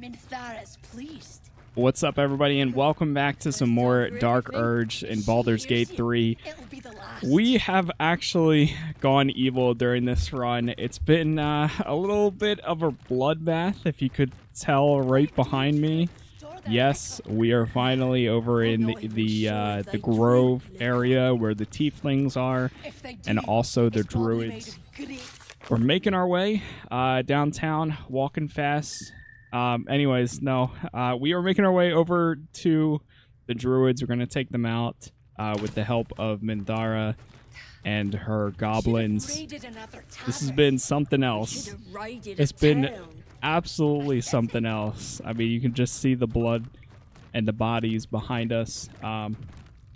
Minthara's pleased. What's up, everybody, and welcome back to some more Dark Urge in Baldur's Gate 3. It'll be the last. We have actually gone evil during this run. It's been uh, a little bit of a bloodbath, if you could tell right behind me. Yes, we are finally over in the the, uh, the Grove area where the Tieflings are, and also the Druids. made of grit. We're making our way uh, downtown, walking fast. Um, anyways, no, uh, we are making our way over to the Druids. We're going to take them out uh, with the help of Minthara and her goblins. This has been something else. It's been absolutely something else. I mean, you can just see the blood and the bodies behind us. Um,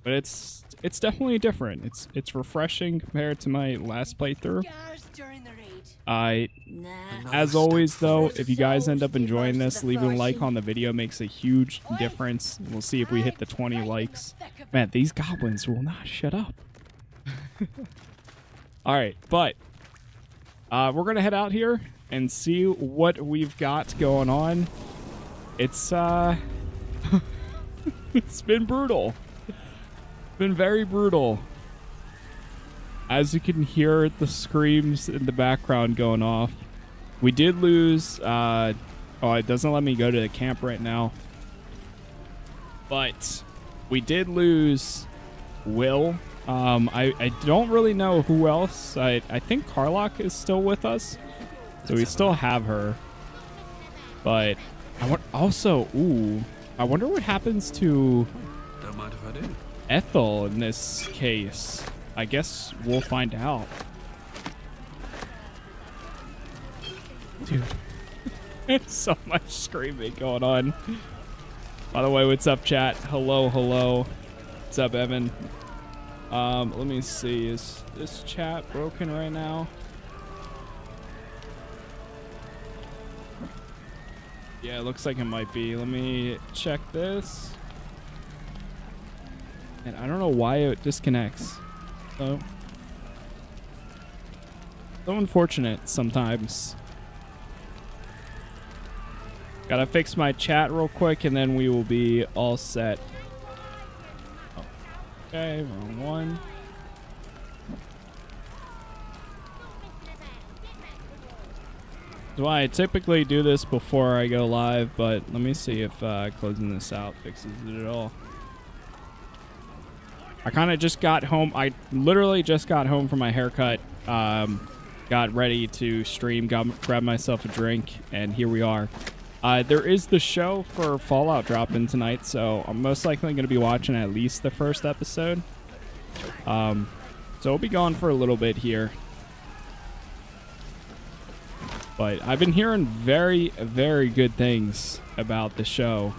but it's it's definitely different. It's it's refreshing compared to my last playthrough. Guards during the raid. I Nah. as always, though, if you guys end up enjoying this, leaving a like on the video makes a huge difference. We'll see if we hit the 20 likes. Man, these goblins will not shut up. All right, but uh, we're gonna head out here and see what we've got going on. It's uh, it's been brutal. Been very brutal. As you can hear the screams in the background going off. We did lose uh oh it doesn't let me go to the camp right now. But we did lose Will. Um I, I don't really know who else. I I think Karlach is still with us. So we still have her. But I want also ooh I wonder what happens to Don't mind if I do. Ethel in this case. I guess we'll find out. Dude. So much screaming going on. By the way, what's up, chat? Hello, hello. What's up, Evan? Um, let me see. Is this chat broken right now? Yeah, it looks like it might be. Let me check this. And I don't know why it disconnects. So, so unfortunate sometimes. Gotta fix my chat real quick and then we will be all set. Okay, wrong one. So I typically do this before I go live, but let me see if uh, closing this out fixes it at all. I kind of just got home. I literally just got home from my haircut. Um, got ready to stream. Got grab myself a drink, and here we are. Uh, there is the show for Fallout dropping tonight, so I'm most likely going to be watching at least the first episode. Um, so we'll be gone for a little bit here. But I've been hearing very, very good things about the show,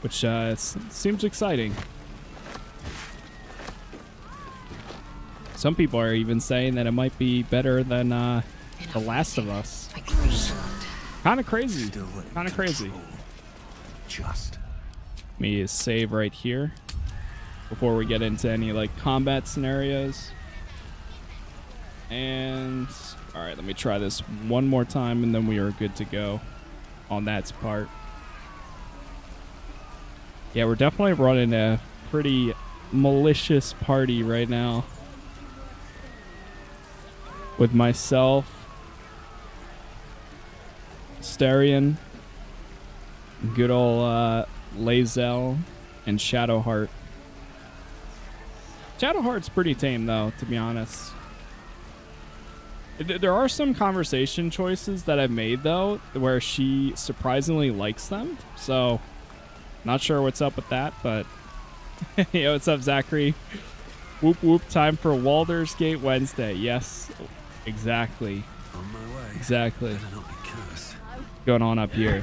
which uh, seems exciting. Some people are even saying that it might be better than uh, The Last of Us. Kind of crazy. Kind of crazy. control. Just. Me save right here before we get into any like combat scenarios. And all right, let me try this one more time, and then we are good to go on that part. Yeah, we're definitely running a pretty malicious party right now. With myself, Starion, good old uh, Lae'zel, and Shadowheart. Shadowheart's pretty tame, though, to be honest. There are some conversation choices that I've made, though, where she surprisingly likes them. So, not sure what's up with that, but. Yo, what's up, Zachary? Whoop whoop, time for Walder's Gate Wednesday. Yes, exactly. On my way. Exactly. Better not be. Going on up here.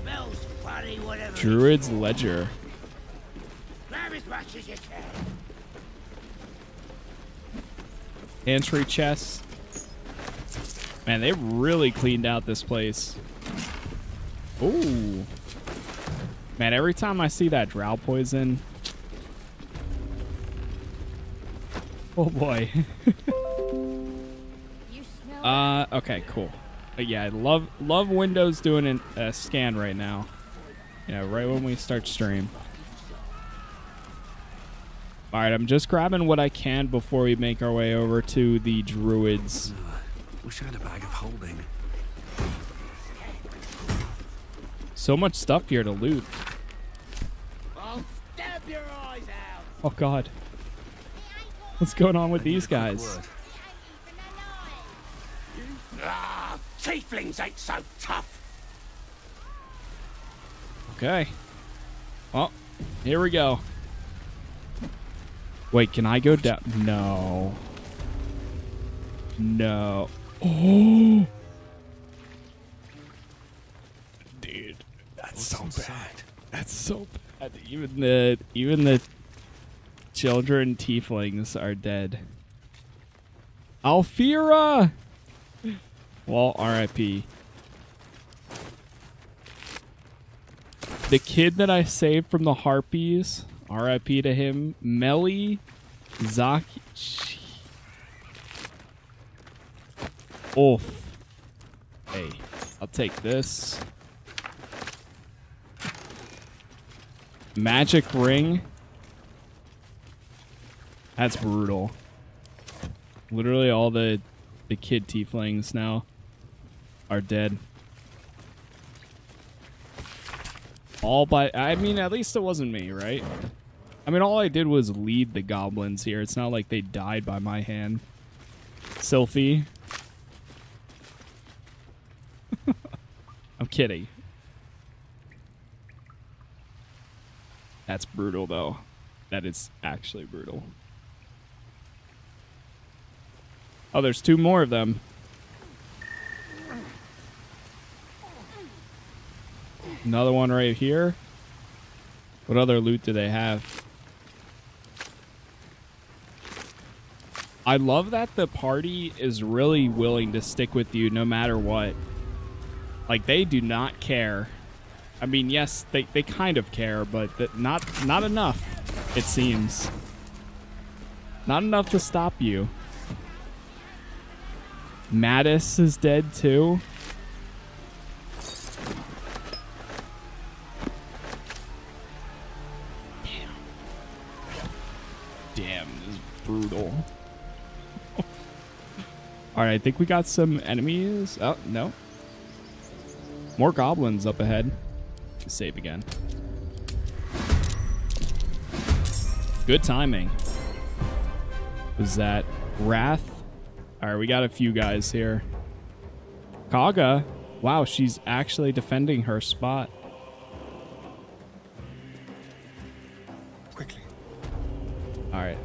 Smells funny. Druid's Ledger. Grab as much as you can. Entry chest. Man, they really cleaned out this place. Ooh. Man, every time I see that drow poison. Oh boy. Uh, okay, cool. But yeah, I love love Windows doing an- a scan right now. Yeah, right when we start stream. All right, I'm just grabbing what I can before we make our way over to the druids. Wish I had a bag of holding. So much stuff here to loot. I'll stab your eyes out. Oh God, what's going on with these guys? Ah, tieflings ain't so tough. Okay. Well, here we go. Wait, can I go down? No. No. Oh. Dude, that's so bad. That's so bad. Even the even the children tieflings are dead. Alfira. Well, R.I.P. The kid that I saved from the harpies, R.I.P. to him. Melly Zaki. Oof. Hey, I'll take this. Magic ring. That's brutal. Literally all the the kid tieflings now are dead. All by I mean at least it wasn't me, right? I mean all I did was lead the goblins here. It's not like they died by my hand. Sylphie. I'm kidding. That's brutal though. That is actually brutal. Oh, there's two more of them. Another one right here. What other loot do they have? I love that the party is really willing to stick with you no matter what. Like they do not care. I mean, yes, they, they kind of care, but not not enough, it seems. Not enough to stop you. Mattis is dead too. Damn, this is brutal. All right, I think we got some enemies. Oh, no. More goblins up ahead. Save again. Good timing. Was that Rath? All right, we got a few guys here. Kagha. Wow, she's actually defending her spot. Quickly. All right.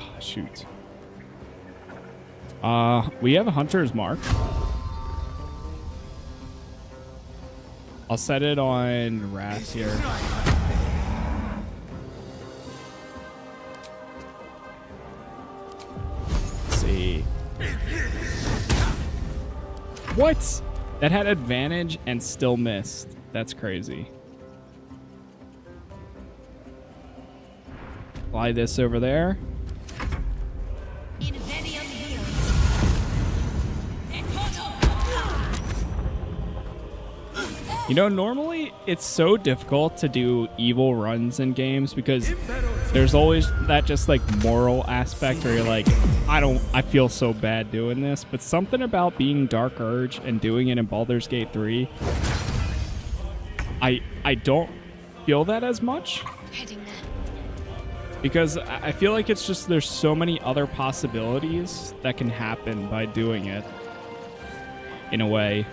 Ah, shoot. Uh, we have a hunter's mark. I'll set it on Rath here. What? That had advantage and still missed. That's crazy. Fly this over there. You know, normally it's so difficult to do evil runs in games because there's always that just like moral aspect where you're like, I don't, I feel so bad doing this. But something about being Dark Urge and doing it in Baldur's Gate 3, I, I don't feel that as much because I I feel like it's just there's so many other possibilities that can happen by doing it in a way.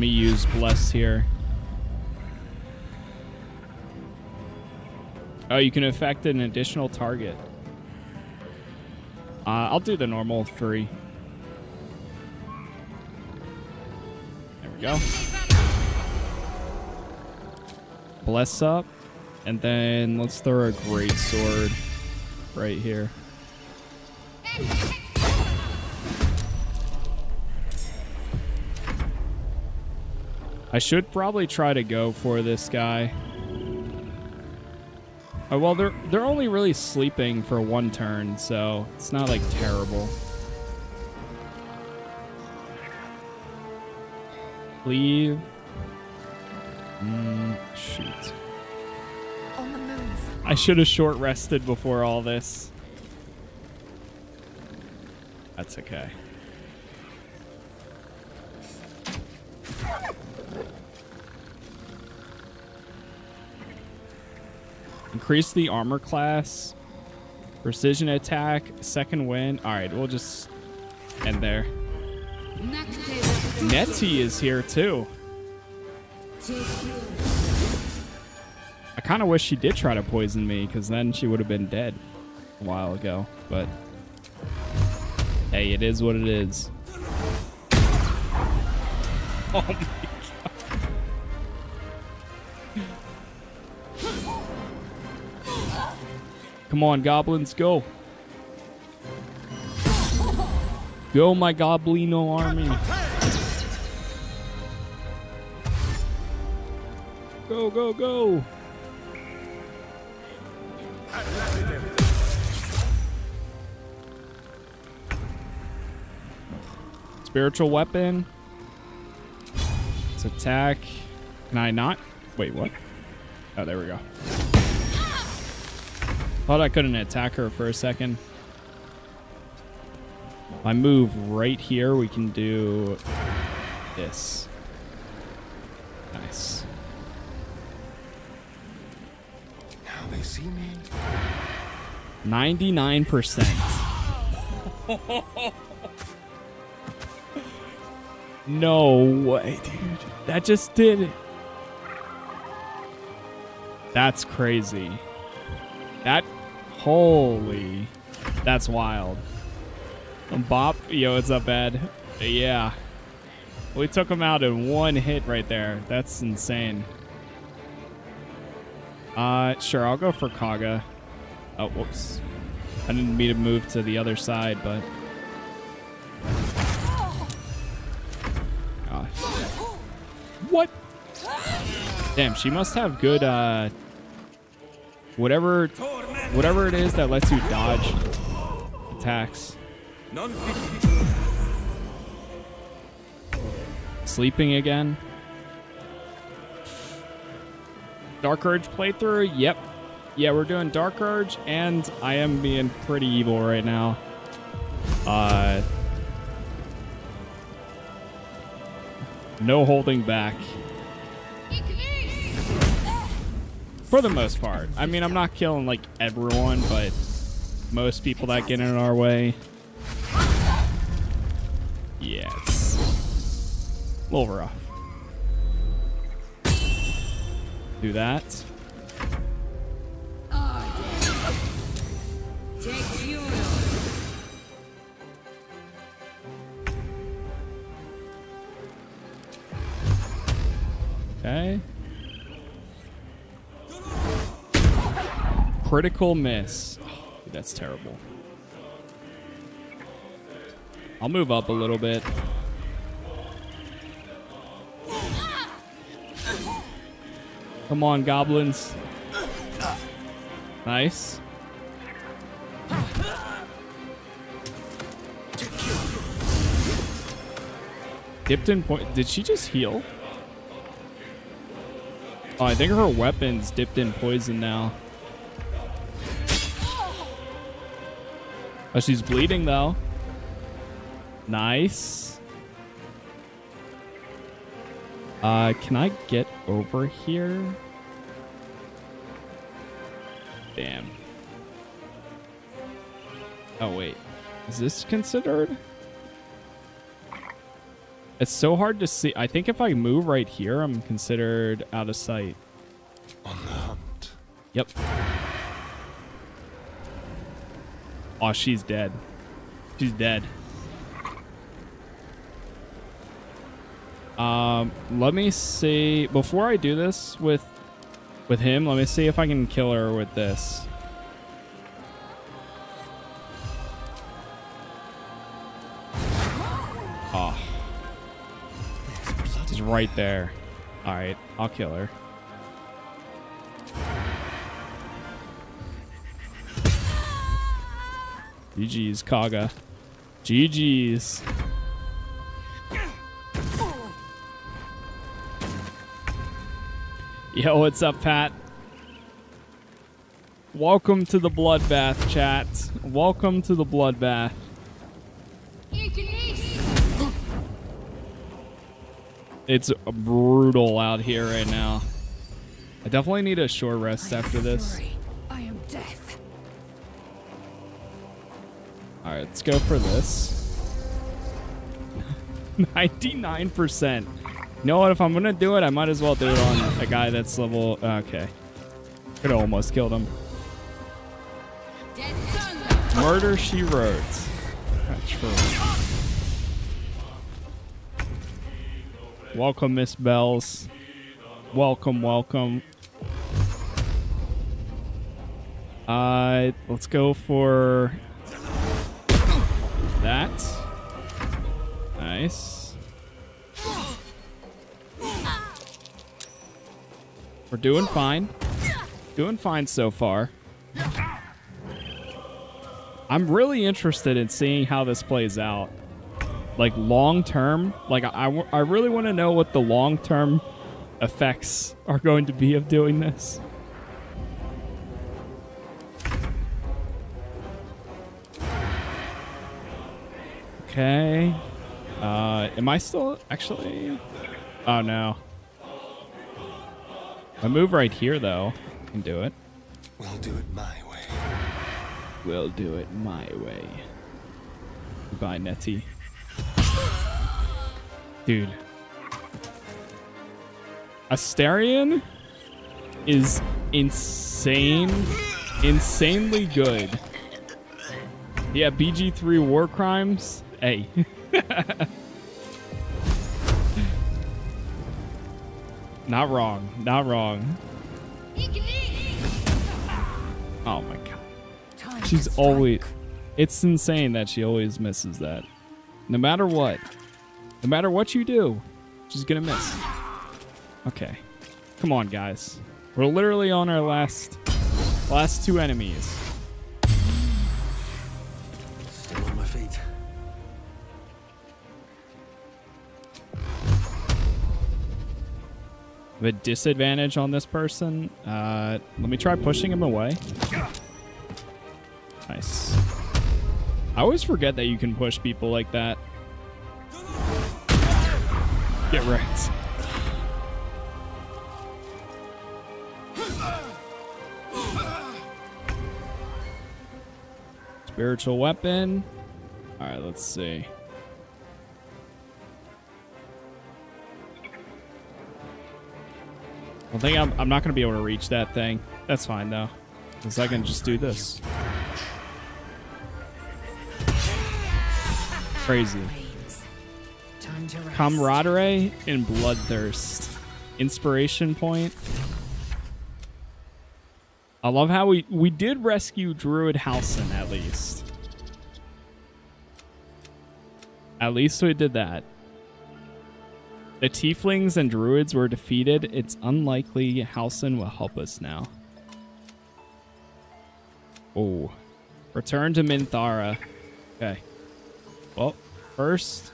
Me use Bless here. Oh, you can affect an additional target. Uh, I'll do the normal three. There we go. Bless up. And then let's throw a great sword right here. I should probably try to go for this guy. Oh, well, they're they're only really sleeping for one turn, so it's not like terrible. Leave. Mm, shoot. On the move. I should have short rested before all this. That's okay. Increase the armor class. Precision attack. Second Wind. Alright, we'll just end there. Nettie is here too. I kind of wish she did try to poison me because then she would have been dead a while ago. But hey, it is what it is. Oh Come on, goblins, go. Go, my goblino army. Go, go, go. Spiritual weapon. Let's attack. Can I not? Wait, what? Oh, there we go. I thought I couldn't attack her for a second. If I move right here, we can do this. Nice. Now they see me. 99%. no way, dude. That just did it. That's crazy. That, holy, that's wild. Bop, yo, what's up, Ed? Yeah. We took him out in one hit right there. That's insane. Uh, sure, I'll go for Kagha. Oh, whoops. I didn't mean to move to the other side, but... Gosh. What? Damn, she must have good, uh... Whatever... Whatever it is that lets you dodge attacks. Sleeping again. Dark Urge playthrough? Yep. Yeah, we're doing Dark Urge, and I am being pretty evil right now. Uh, no holding back. For the most part. I mean, I'm not killing, like, everyone, but most people that get in our way. Yeah, it's a little rough. Do that. Okay. Critical miss. Oh, dude, that's terrible. I'll move up a little bit. Come on, goblins. Nice. Dipped in point. Did she just heal? Oh, I think her weapon's dipped in poison now. Oh, she's bleeding though. Nice. Uh, can I get over here? Damn. Oh, wait. Is this considered? It's so hard to see. I think if I move right here, I'm considered out of sight. On the hunt. Yep. Oh, she's dead. She's dead. Um, let me see. Before I do this with with him, let me see if I can kill her with this. Oh. She's right there. All right, I'll kill her. GG's, Kagha. GG's. Yo, what's up, Pat? Welcome to the bloodbath, chat. Welcome to the bloodbath. It's brutal out here right now. I definitely need a short rest after this. I am death. All right, let's go for this. 99%. You know what? If I'm going to do it, I might as well do it on a guy that's level... Okay. Could have almost killed him. Murder, she wrote. Not true. Welcome, Miss Bells. Welcome, welcome. Uh, let's go for that. Nice. We're doing fine. Doing fine so far. I'm really interested in seeing how this plays out. Like long term, like I, I, I really want to know what the long term effects are going to be of doing this. Okay. Uh, am I still actually? Oh no. I move right here though. I can do it. We'll do it my way. We'll do it my way. Goodbye, Nettie. Dude. Astarion is insane, insanely good. Yeah, BG3 War Crimes. Hey. not wrong. Not wrong. Oh my god. She's always. It's insane that she always misses that. No matter what. No matter what you do, she's gonna miss. Okay. Come on, guys. We're literally on our last last two enemies. A disadvantage on this person. Uh, let me try pushing him away. Nice. I always forget that you can push people like that. Get wrecked. Spiritual weapon. All right, let's see. I think I'm, I'm not going to be able to reach that thing. That's fine, though. Because I can just do this. Crazy. Camaraderie and Bloodthirst. Inspiration point. I love how we, we did rescue Druid Halsin, at least. At least we did that. The Tieflings and Druids were defeated. It's unlikely Halsin will help us now. Oh. Return to Minthara. Okay. Well, first,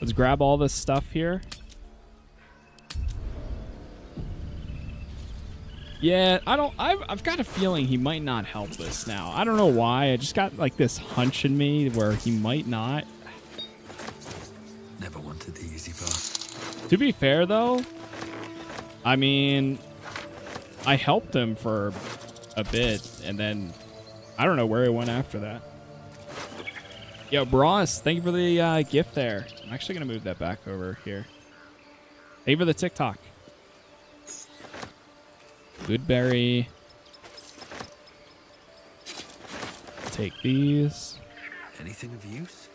let's grab all this stuff here. Yeah, I don't. I've, I've got a feeling he might not help us now. I don't know why. I just got like this hunch in me where he might not. Never wanted the easy path. To be fair, though, I mean, I helped him for a bit, and then I don't know where he went after that. Yo, Bros, thank you for the uh, gift there. I'm actually gonna move that back over here. Thank you for the TikTok. Goodberry. Take these. Anything of use?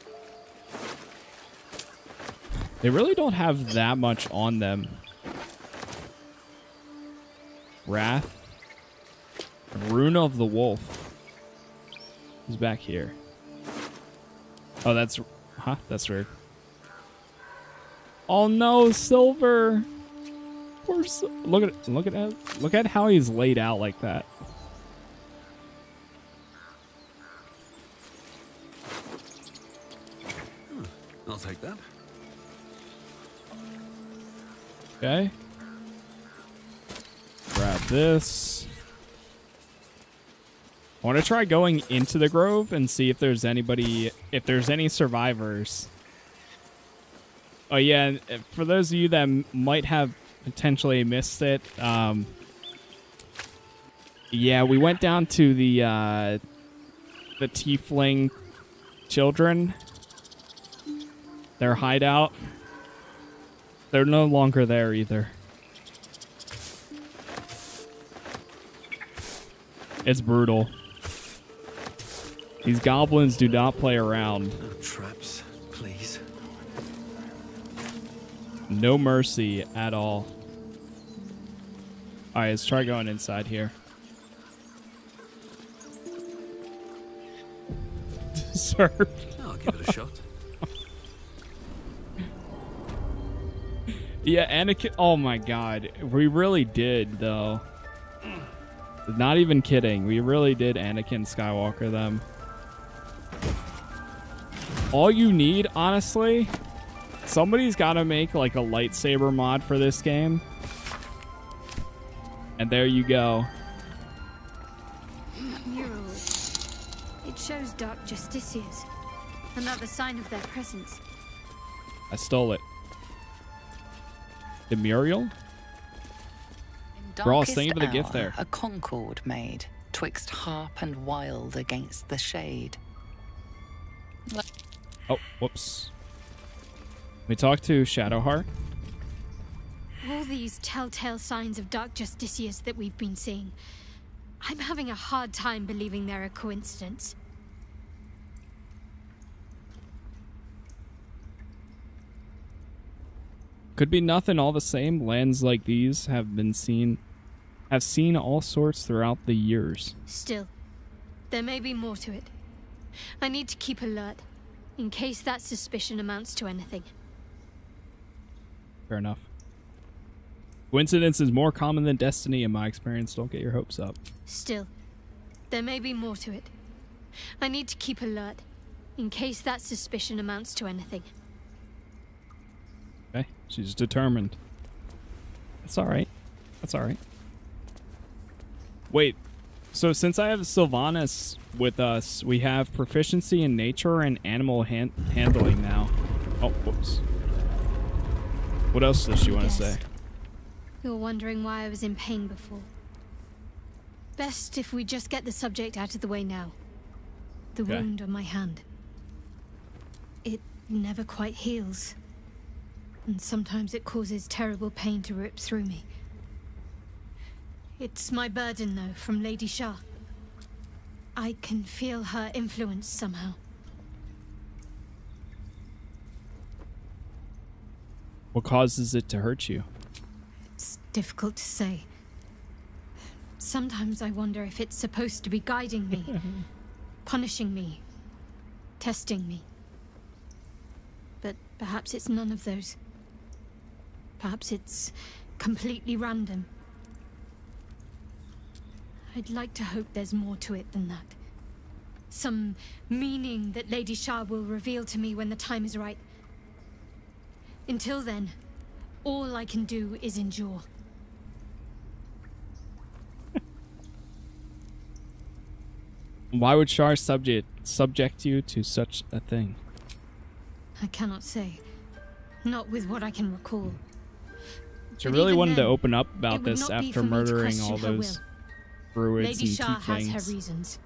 They really don't have that much on them. Rath. Rune of the Wolf. Who's back here? Oh, that's... Huh? That's weird. Oh no, Silver! Poor Look at look at look at how he's laid out like that. Okay. Grab this. I want to try going into the grove and see if there's anybody, if there's any survivors. Oh yeah, uh, for those of you that might have potentially missed it, um, yeah, we went down to the uh, the tiefling children, their hideout. They're no longer there either. It's brutal. These goblins do not play around. No traps, please. No mercy at all. Alright, let's try going inside here. Sir. I'll give it a shot. Yeah, Anakin. Oh my god. We really did, though. Not even kidding. We really did Anakin Skywalker them. All you need, honestly, somebody's got to make like a lightsaber mod for this game. And there you go. Mural. It shows Dark Justiciars. Another sign of their presence. I stole it. The Muriel? In Bro, I was darkest the gift there. A concord made twixt harp and wild against the shade. Oh, whoops. We talked to Shadowheart. All these telltale signs of Dark Justiciars that we've been seeing. I'm having a hard time believing they're a coincidence. Could be nothing all the same. Lands like these have been seen have seen all sorts throughout the years. Still, there may be more to it. I need to keep alert, in case that suspicion amounts to anything. Fair enough. Coincidence is more common than destiny in my experience. Don't get your hopes up. Still, there may be more to it. I need to keep alert, in case that suspicion amounts to anything. She's determined. That's alright. That's alright. Wait. So since I have Sylvanas with us, we have proficiency in nature and animal han- handling now. Oh, whoops. What else does she want to say? You're wondering why I was in pain before. Best if we just get the subject out of the way now. The Okay. wound on my hand. It never quite heals. And sometimes it causes terrible pain to rip through me. It's my burden, though, from Lady Shar. I can feel her influence somehow. What causes it to hurt you? It's difficult to say. Sometimes I wonder if it's supposed to be guiding me, punishing me, testing me. But perhaps it's none of those. Perhaps it's completely random. I'd like to hope there's more to it than that. Some meaning that Lady Shar will reveal to me when the time is right. Until then, all I can do is endure. Why would Shar subject subject you to such a thing? I cannot say. Not with what I can recall. She But really wanted to open up about this after for me to murdering all those druids Lady and Shar has her reasons.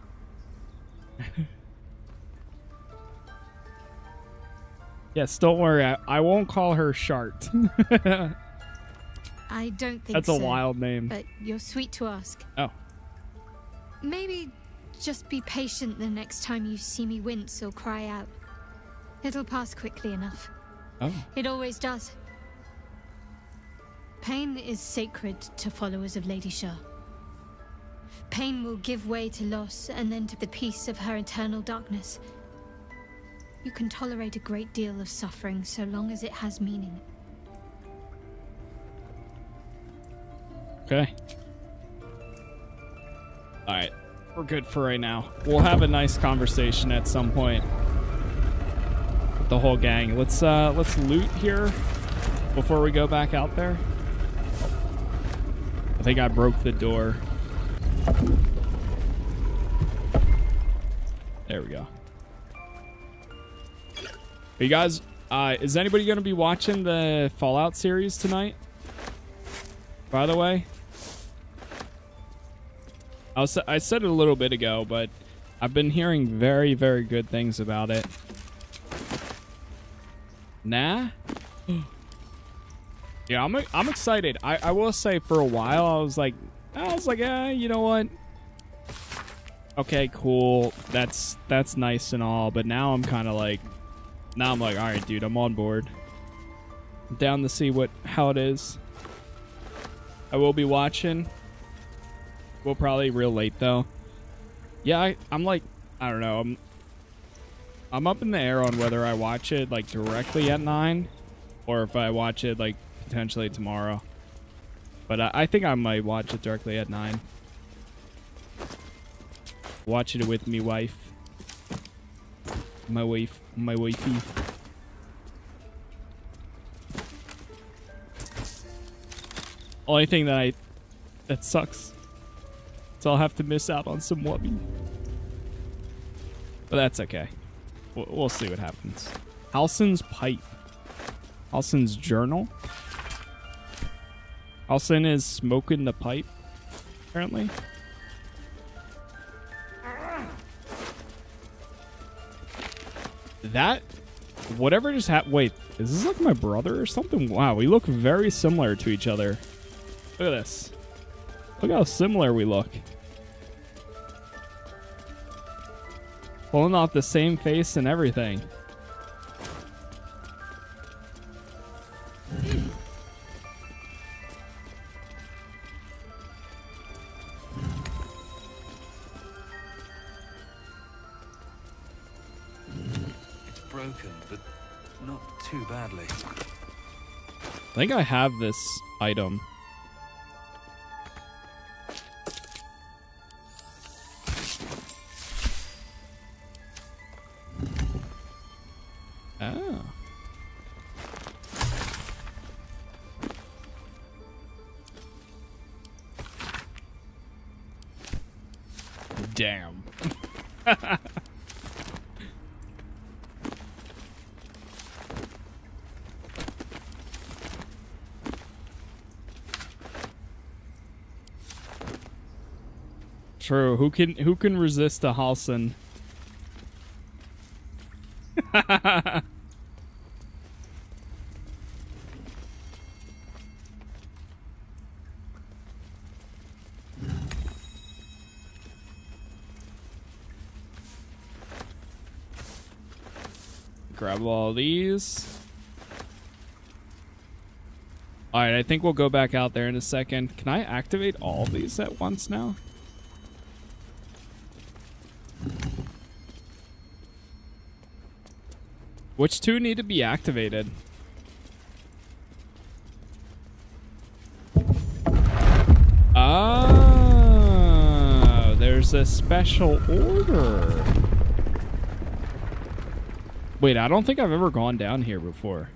Yes, don't worry. I, I won't call her Shart. I don't think That's a wild name. But you're sweet to ask. Oh, Maybe just be patient the next time you see me wince or cry out. It'll pass quickly enough. oh, It always does. Pain is sacred to followers of Lady Shar. Pain will give way to loss and then to the peace of her eternal darkness. You can tolerate a great deal of suffering so long as it has meaning. okay. All right, we're good for right now. We'll have a nice conversation at some point. got the whole gang. Let's uh let's loot here before we go back out there. I think I broke the door. There we go. Are you guys uh is anybody going to be watching the Fallout series tonight? By the way, I was I said it a little bit ago, but I've been hearing very very good things about it. Nah. yeah, I'm I'm excited. I I will say for a while I was like I was like, eh, you know what? Okay, cool. That's that's nice and all, but now I'm kind of like now I'm like, all right, dude, I'm on board. I'm down to see what how it is. I will be watching. We'll probably real late though. Yeah, I, I'm like, I don't know. I'm I'm up in the air on whether I watch it like directly at nine, or if I watch it like potentially tomorrow. But I, I think I might watch it directly at nine. Watch it with me wife. My wife, my wifey. Only thing that I that sucks. So I'll have to miss out on some wubby. But that's okay. We'll, we'll see what happens. Halsin's pipe. Halsin's journal. Halsin is smoking the pipe, apparently. That, whatever just happened. Wait, is this like my brother or something? Wow, we look very similar to each other. Look at this. Look how similar we look. Pulling off the same face and everything. I think I have this item. True. Who can who can resist a Halsin? Grab all these. Alright, I think we'll go back out there in a second. Can I activate all these at once now? Which two need to be activated? Oh, there's a special order. Wait, I don't think I've ever gone down here before.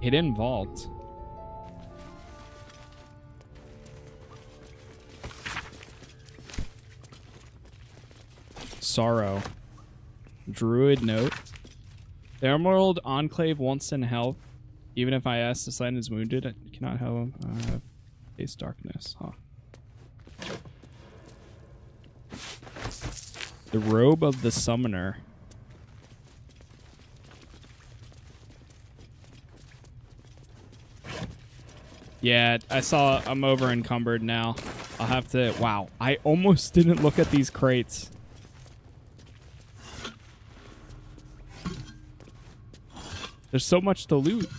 Hidden vault. Sorrow. Druid note. The Emerald Enclave wants in health. Even if I ask the sign is wounded, I cannot help him. Uh, face darkness. Huh. The robe of the summoner. Yeah, I saw I'm over encumbered now. I'll have to. Wow, I almost didn't look at these crates. There's so much to loot.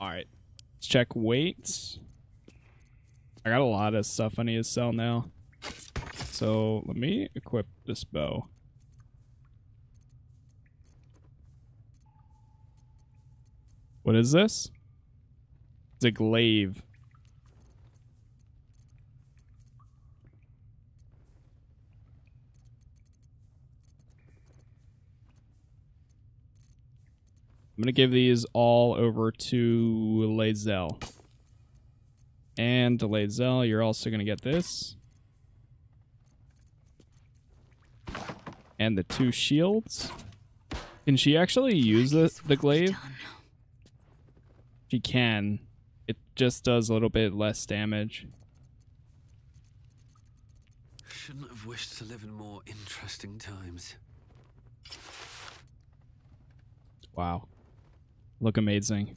All right. Let's check weights. I got a lot of stuff I need to sell now. So let me equip this bow. What is this? It's a glaive. I'm gonna give these all over to Lae'zel. And to Lae'zel, you're also gonna get this. And the two shields. Can she actually use the, the glaive? She can. It just does a little bit less damage. Shouldn't have wished to live in more interesting times. Wow. Look amazing.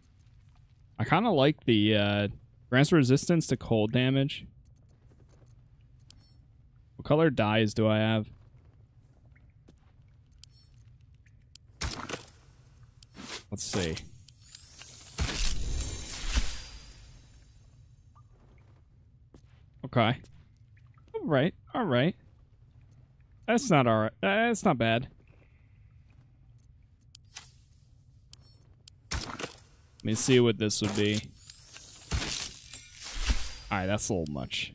I kind of like the uh, grants resistance to cold damage. What color dyes do I have? Let's see. Okay. All right. All right. That's not all right. That's not bad. Let me see what this would be. Alright, that's a little much.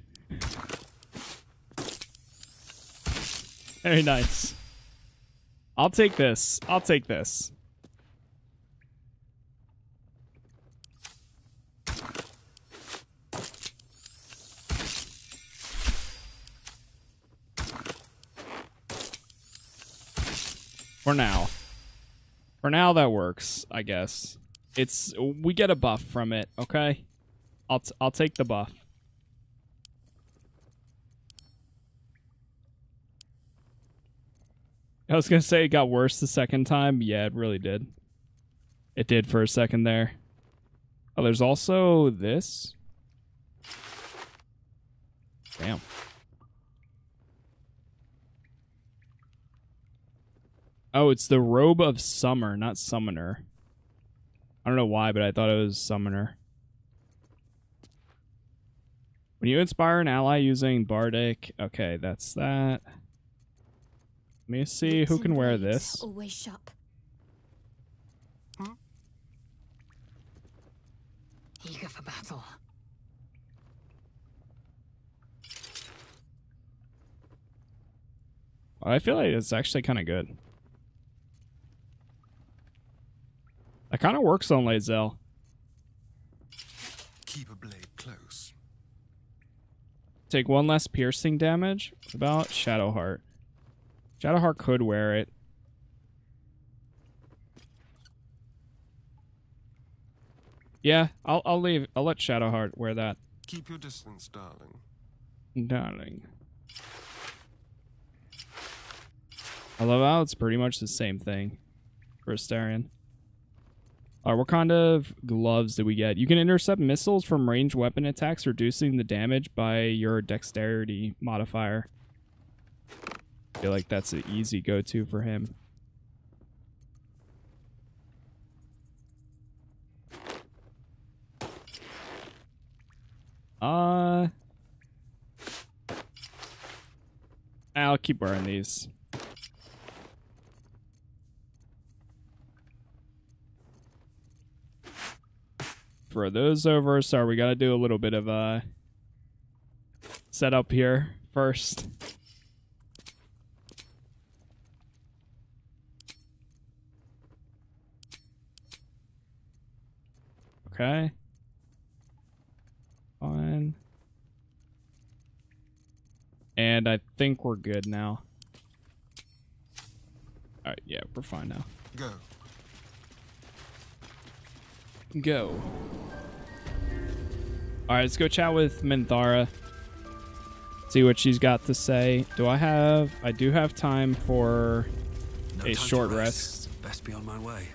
Very nice. I'll take this. I'll take this. For now. For now, that works, I guess. It's we get a buff from it, okay? I'll t- I'll take the buff. I was gonna say it got worse the second time. Yeah, it really did. It did for a second there. Oh, there's also this. Damn. Oh, it's the robe of summer, not summoner. I don't know why, but I thought it was summoner. When you inspire an ally using Bardic, okay, that's that. Let me see who can wear this. Always sharp. Eager for battle. I feel like it's actually kind of good. That kind of works on Lae'zel. Keep a blade close. Take one less piercing damage. What about Shadowheart? Shadowheart could wear it. Yeah, I'll I'll leave. I'll let Shadowheart wear that. Keep your distance, darling. Darling. I love how it's pretty much the same thing for a Astarion. Alright, what kind of gloves do we get? You can intercept missiles from ranged weapon attacks, reducing the damage by your dexterity modifier. I feel like that's an easy go-to for him. Uh... I'll keep wearing these. Throw those over. Sorry, we got to do a little bit of a setup here first. Okay. Fine. And I think we're good now. Alright, yeah, we're fine now. Go. Go. Alright, let's go chat with Minthara. See what she's got to say. Do I have... I do have time for No a time short rest. Best be on my way.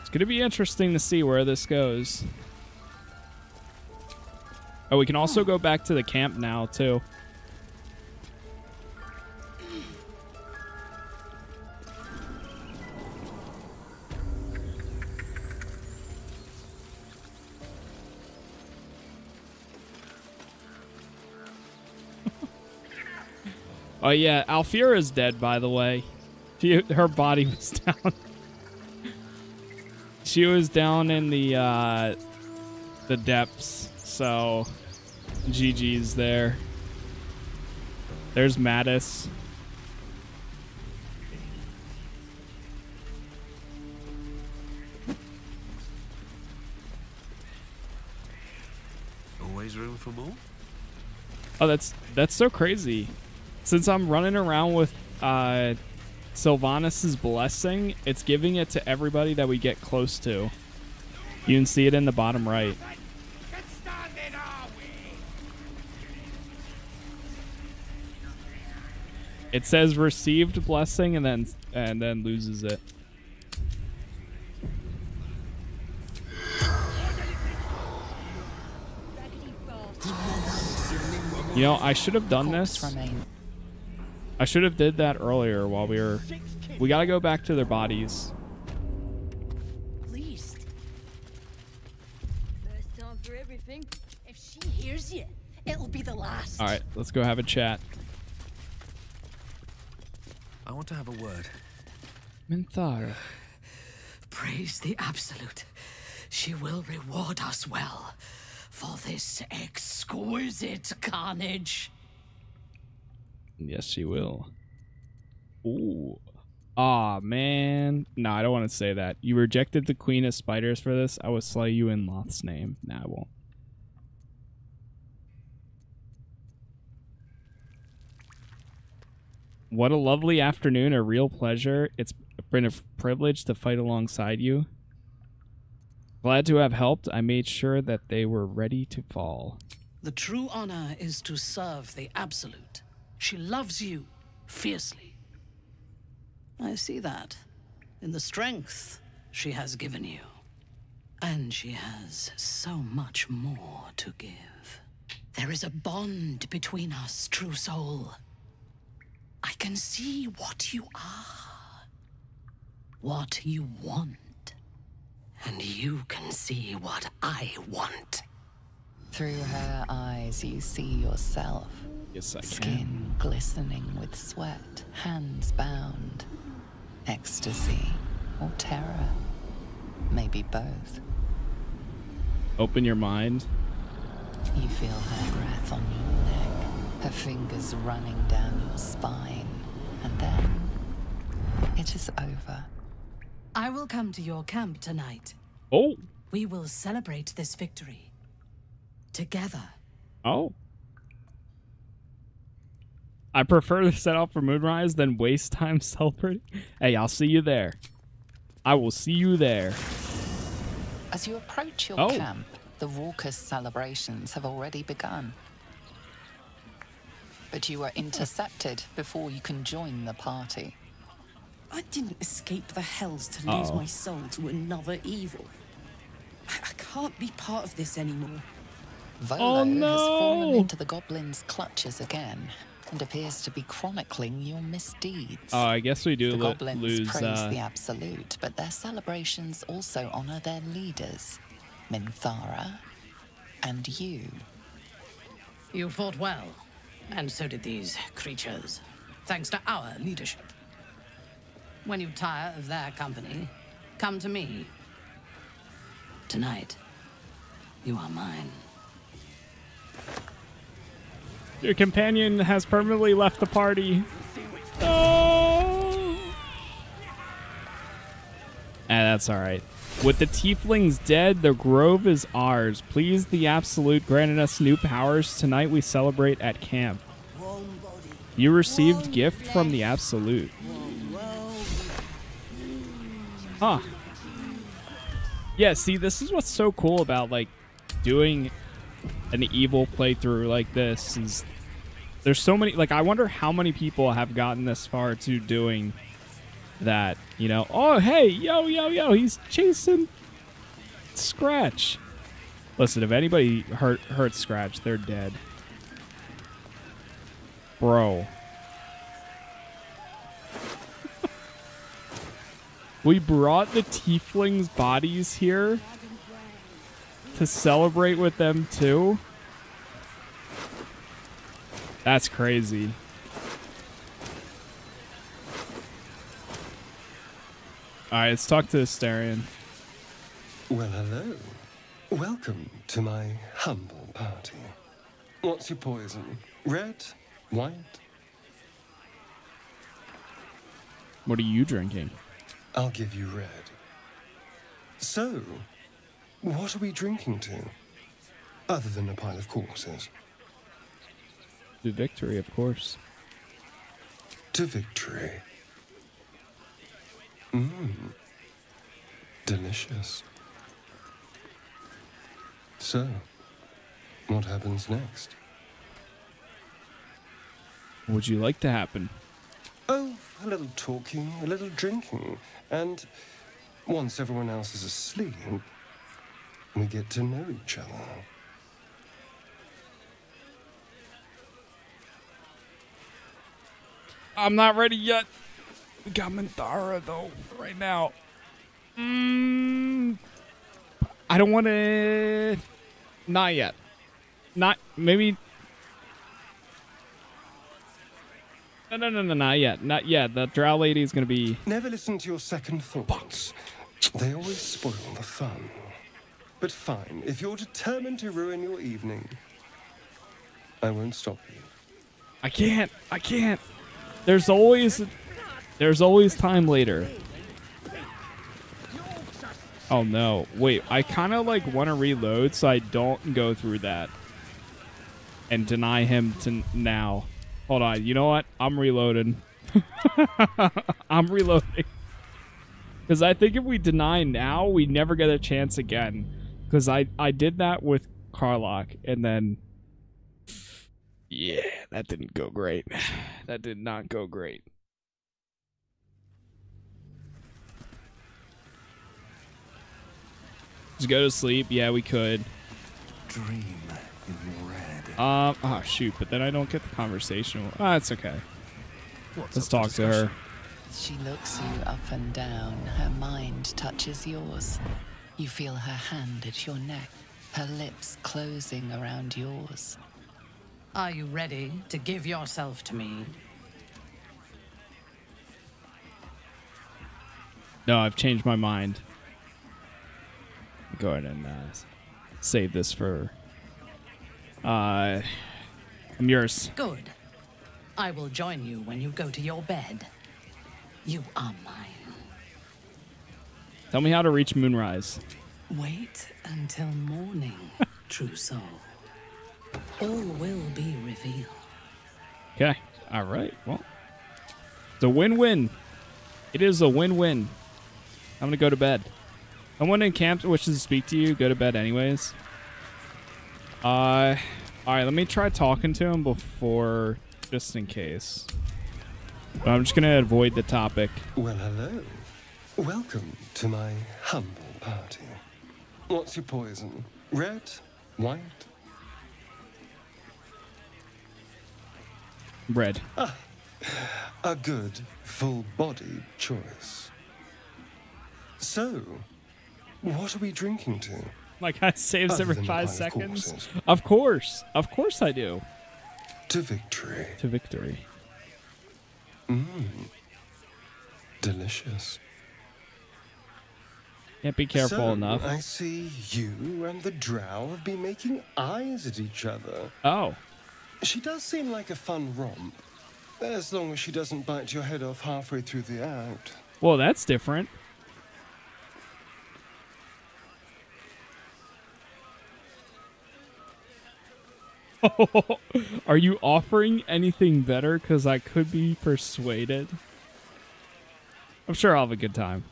It's going to be interesting to see where this goes. Oh, we can also go back to the camp now, too. Oh yeah, Alfira's dead. By the way, she her body was down. she was down in the uh, the depths. So, GG's there. There's Mattis. Always room for more? Oh, that's that's so crazy. Since I'm running around with uh, Silvanus' blessing, it's giving it to everybody that we get close to. You can see it in the bottom right. Get started, are we? It says received blessing and then and then loses it. You know, I should have done this. Remain. I should have did that earlier while we were. We gotta go back to their bodies. Pleased. First time for everything. If she hears you, it'll be the last. All right, let's go have a chat. I want to have a word. Minthara. Praise the Absolute. She will reward us well for this exquisite carnage. Yes, she will. Ooh. Aw, man. No, I don't want to say that. You rejected the Queen of Spiders for this. I will slay you in Lolth's name. Nah, I won't. What a lovely afternoon. A real pleasure. It's been a privilege to fight alongside you. Glad to have helped. I made sure that they were ready to fall. The true honor is to serve the Absolute. She loves you fiercely. I see that in the strength she has given you. And she has so much more to give. There is a bond between us, true soul. I can see what you are, what you want, and you can see what I want. Through her eyes, you see yourself. Yes, I can. Skin glistening with sweat, hands bound. Ecstasy or terror. Maybe both. Open your mind. You feel her breath on your neck, her fingers running down your spine, and then it is over. I will come to your camp tonight. Oh. We will celebrate this victory. Together. Oh. I prefer to set out for Moonrise than waste time celebrating. Hey, I'll see you there. I will see you there. As you approach your Oh. camp, the raucous celebrations have already begun. But you are intercepted before you can join the party. I didn't escape the hells to lose Uh-oh. my soul to another evil. I, I can't be part of this anymore. Volo Oh, has fallen into the goblin's clutches again and appears to be chronicling your misdeeds. Oh, I guess we do the lo- goblins lose. praise Uh, the absolute, but their celebrations also honor their leaders, Minthara and you. You fought well, and so did these creatures, thanks to our leadership. When you tire of their company, come to me. Tonight, you are mine. Your companion has permanently left the party. Oh. Ah, that's all right. With the tieflings dead, the grove is ours. Please, the absolute granted us new powers. Tonight we celebrate at camp. You received gift from the absolute. Huh. Yeah, see, this is what's so cool about like doing an evil playthrough like this is there's so many like I wonder how many people have gotten this far to doing that, you know. Oh, hey, yo, yo, yo, he's chasing Scratch. Listen, if anybody hurt hurts Scratch, they're dead. Bro. we brought the tieflings' bodies here to celebrate with them too? That's crazy. Alright, let's talk to Astarion. Well, hello. Welcome to my humble party. What's your poison? Red? White? What are you drinking? I'll give you red. So, what are we drinking to? Other than a pile of corpses. The victory, of course. To victory. Mmm. Delicious. So, what happens next? What would you like to happen? Oh, a little talking, a little drinking, and once everyone else is asleep, we get to know each other. I'm not ready yet. We got Minthara though right now. Mm, I don't want to. Not yet. Not maybe. No, no, no, no, not yet. Not yet. The drow lady is gonna be. Never listen to your second thoughts. They always spoil the fun. But fine, if you're determined to ruin your evening, I won't stop you. I can't. I can't. There's always. There's always time later. Oh no. Wait, I kind of like want to reload so I don't go through that and deny him to now. Hold on. You know what? I'm reloading. I'm reloading. Cuz I think if we deny now, we never get a chance again. Cuz I I did that with Karlach and then yeah, that didn't go great. That did not go great. Just go to sleep. Yeah, we could. Dream in red. Um. Oh shoot! But then I don't get the conversation. Ah, it's okay. What's Let's talk to her. She looks you up and down. Her mind touches yours. You feel her hand at your neck, her lips closing around yours. Are you ready to give yourself to me? No, I've changed my mind. Go ahead and uh, save this for. Uh, I'm yours. Good. I will join you when you go to your bed. You are mine. Tell me how to reach Moonrise. Wait until morning, true soul. All will be revealed. Okay. All right. Well, it's a win-win. It is a win-win. I'm gonna go to bed. Someone in camp wishes to speak to you. Go to bed, anyways. Uh, all right. Let me try talking to him before, just in case. But I'm just gonna avoid the topic. Well, hello. Welcome to my humble party. What's your poison? Red? White? Red. Ah, A good, full bodied choice. So, what are we drinking to? My guy saves Other every five seconds. corpses. Of course. Of course I do. To victory. To victory. Mmm. Delicious. Can't be careful so, enough. I see you and the drow have been making eyes at each other. Oh. She does seem like a fun romp. As long as she doesn't bite your head off halfway through the act. Well, that's different. Are you offering anything better? Because I could be persuaded. I'm sure I'll have a good time.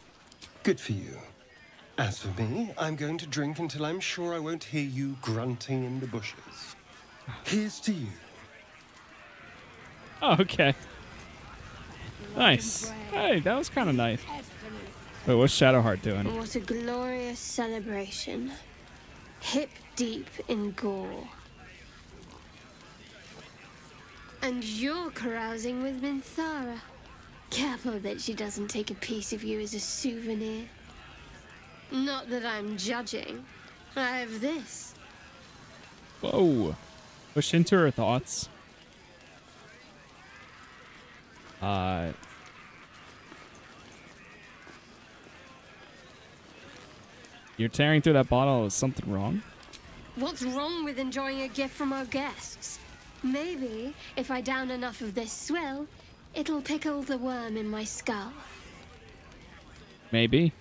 Good for you. As for me, I'm going to drink until I'm sure I won't hear you grunting in the bushes. Here's to you. Oh, okay. Nice. Hey, that was kind of nice. Wait, what's Shadowheart doing? What a glorious celebration. Hip deep in gore. And you're carousing with Minthara. Careful that she doesn't take a piece of you as a souvenir. Not that I'm judging. I have this. Whoa. Push into her thoughts. Uh. You're tearing through that bottle. Is something wrong? What's wrong with enjoying a gift from our guests? Maybe if I down enough of this swill, it'll pickle the worm in my skull. Maybe.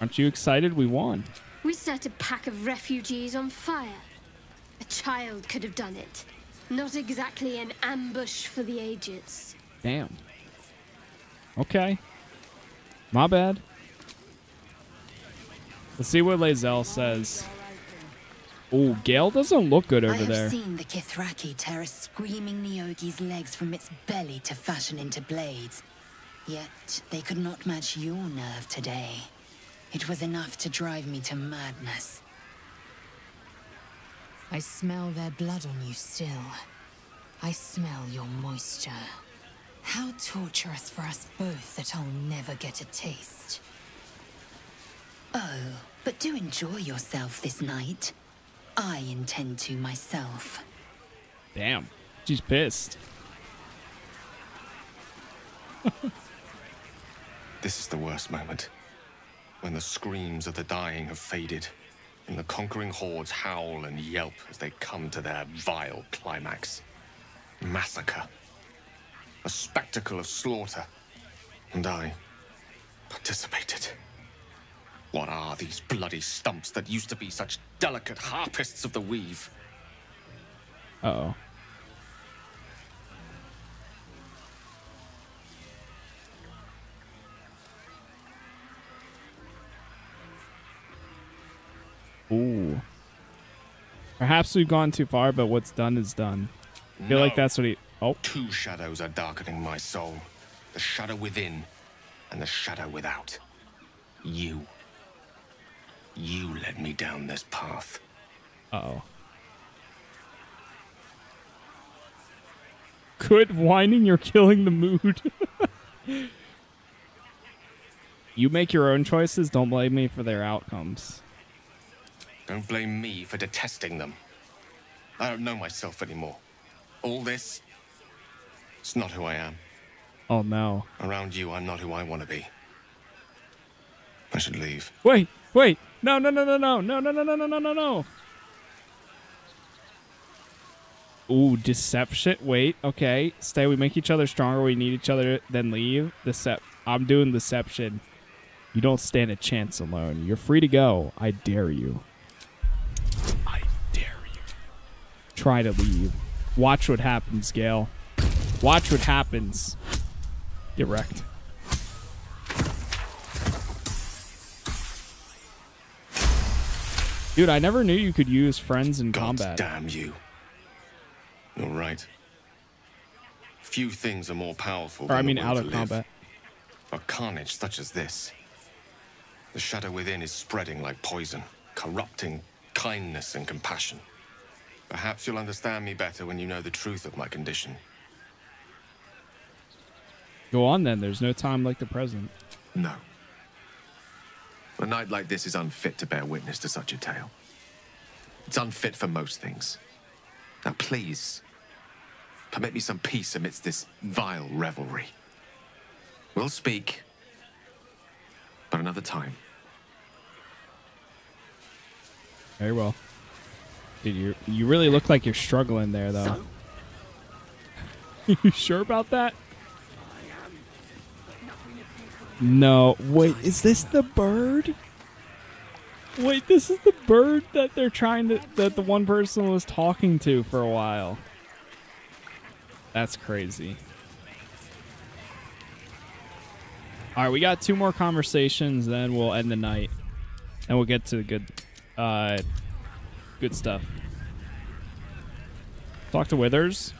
Aren't you excited? We won. We set a pack of refugees on fire. A child could have done it. Not exactly an ambush for the ages. Damn. Okay. My bad. Let's see what Lae'zel says. Oh, Gale doesn't look good over I have there. seen the Kithraki tear a screaming Neogi's legs from its belly to fashion into blades. Yet they could not match your nerve today. It was enough to drive me to madness. I smell their blood on you still. I smell your moisture. How torturous for us both that I'll never get a taste. Oh, but do enjoy yourself this night. I intend to myself. Damn. She's pissed. This is the worst moment. When the screams of the dying have faded, and the conquering hordes howl and yelp as they come to their vile climax. Massacre. A spectacle of slaughter. And I participated. What are these bloody stumps that used to be such delicate harpists of the weave? Uh oh. Ooh. Perhaps we've gone too far, but what's done is done. I feel like that's what he. Oh, Two shadows are darkening my soul the shadow within and the shadow without. You. You led me down this path. uh oh. Quit whining, you're killing the mood. you make your own choices, don't blame me for their outcomes. Don't blame me for detesting them. I don't know myself anymore. All this, it's not who I am. Oh no. Around you, I'm not who I want to be. I should leave. Wait, wait. No, no, no, no, no, no, no, no, no, no, no, no, no. Ooh, deception. Wait, okay. Stay. We make each other stronger. We need each other. Then leave. Decep. I'm doing deception. You don't stand a chance alone. You're free to go. I dare you. Try to leave. Watch what happens, Gale. Watch what happens. Get wrecked. Dude, I never knew you could use friends in God combat. damn you. You're right. Few things are more powerful Or than I mean, out of combat. A carnage such as this. The shadow within is spreading like poison, corrupting kindness and compassion. Perhaps you'll understand me better when you know the truth of my condition. Go on then. There's no time like the present. No. A night like this is unfit to bear witness to such a tale. It's unfit for most things. Now, please, permit me some peace amidst this vile revelry. We'll speak, but another time. Very well. Dude, you you really look like you're struggling there, though. you sure about that? No. Wait, is this the bird? Wait, this is the bird that they're trying to that the one person was talking to for a while. That's crazy. All right, we got two more conversations, then we'll end the night, and we'll get to the good, uh, good stuff. Talk to Withers.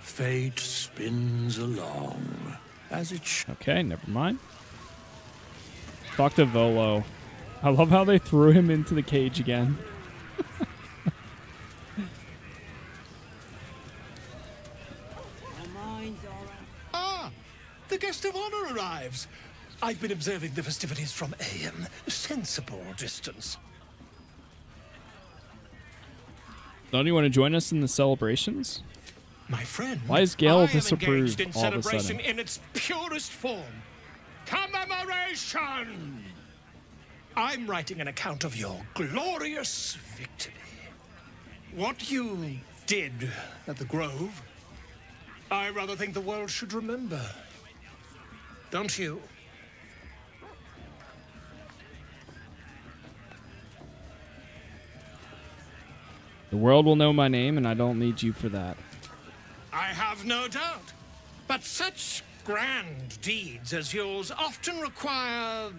Fate spins along, as it should. Okay, never mind. Talk to Volo. I love how they threw him into the cage again. Ah, the guest of honor arrives. I've been observing the festivities from a um, sensible distance. Don't you want to join us in the celebrations? My friend, Why is am disapprove in all of a in its purest form. Commemoration! I'm writing an account of your glorious victory. What you did at the Grove, I rather think the world should remember. Don't you? The world will know my name, and I don't need you for that. I have no doubt. But such grand deeds as yours often require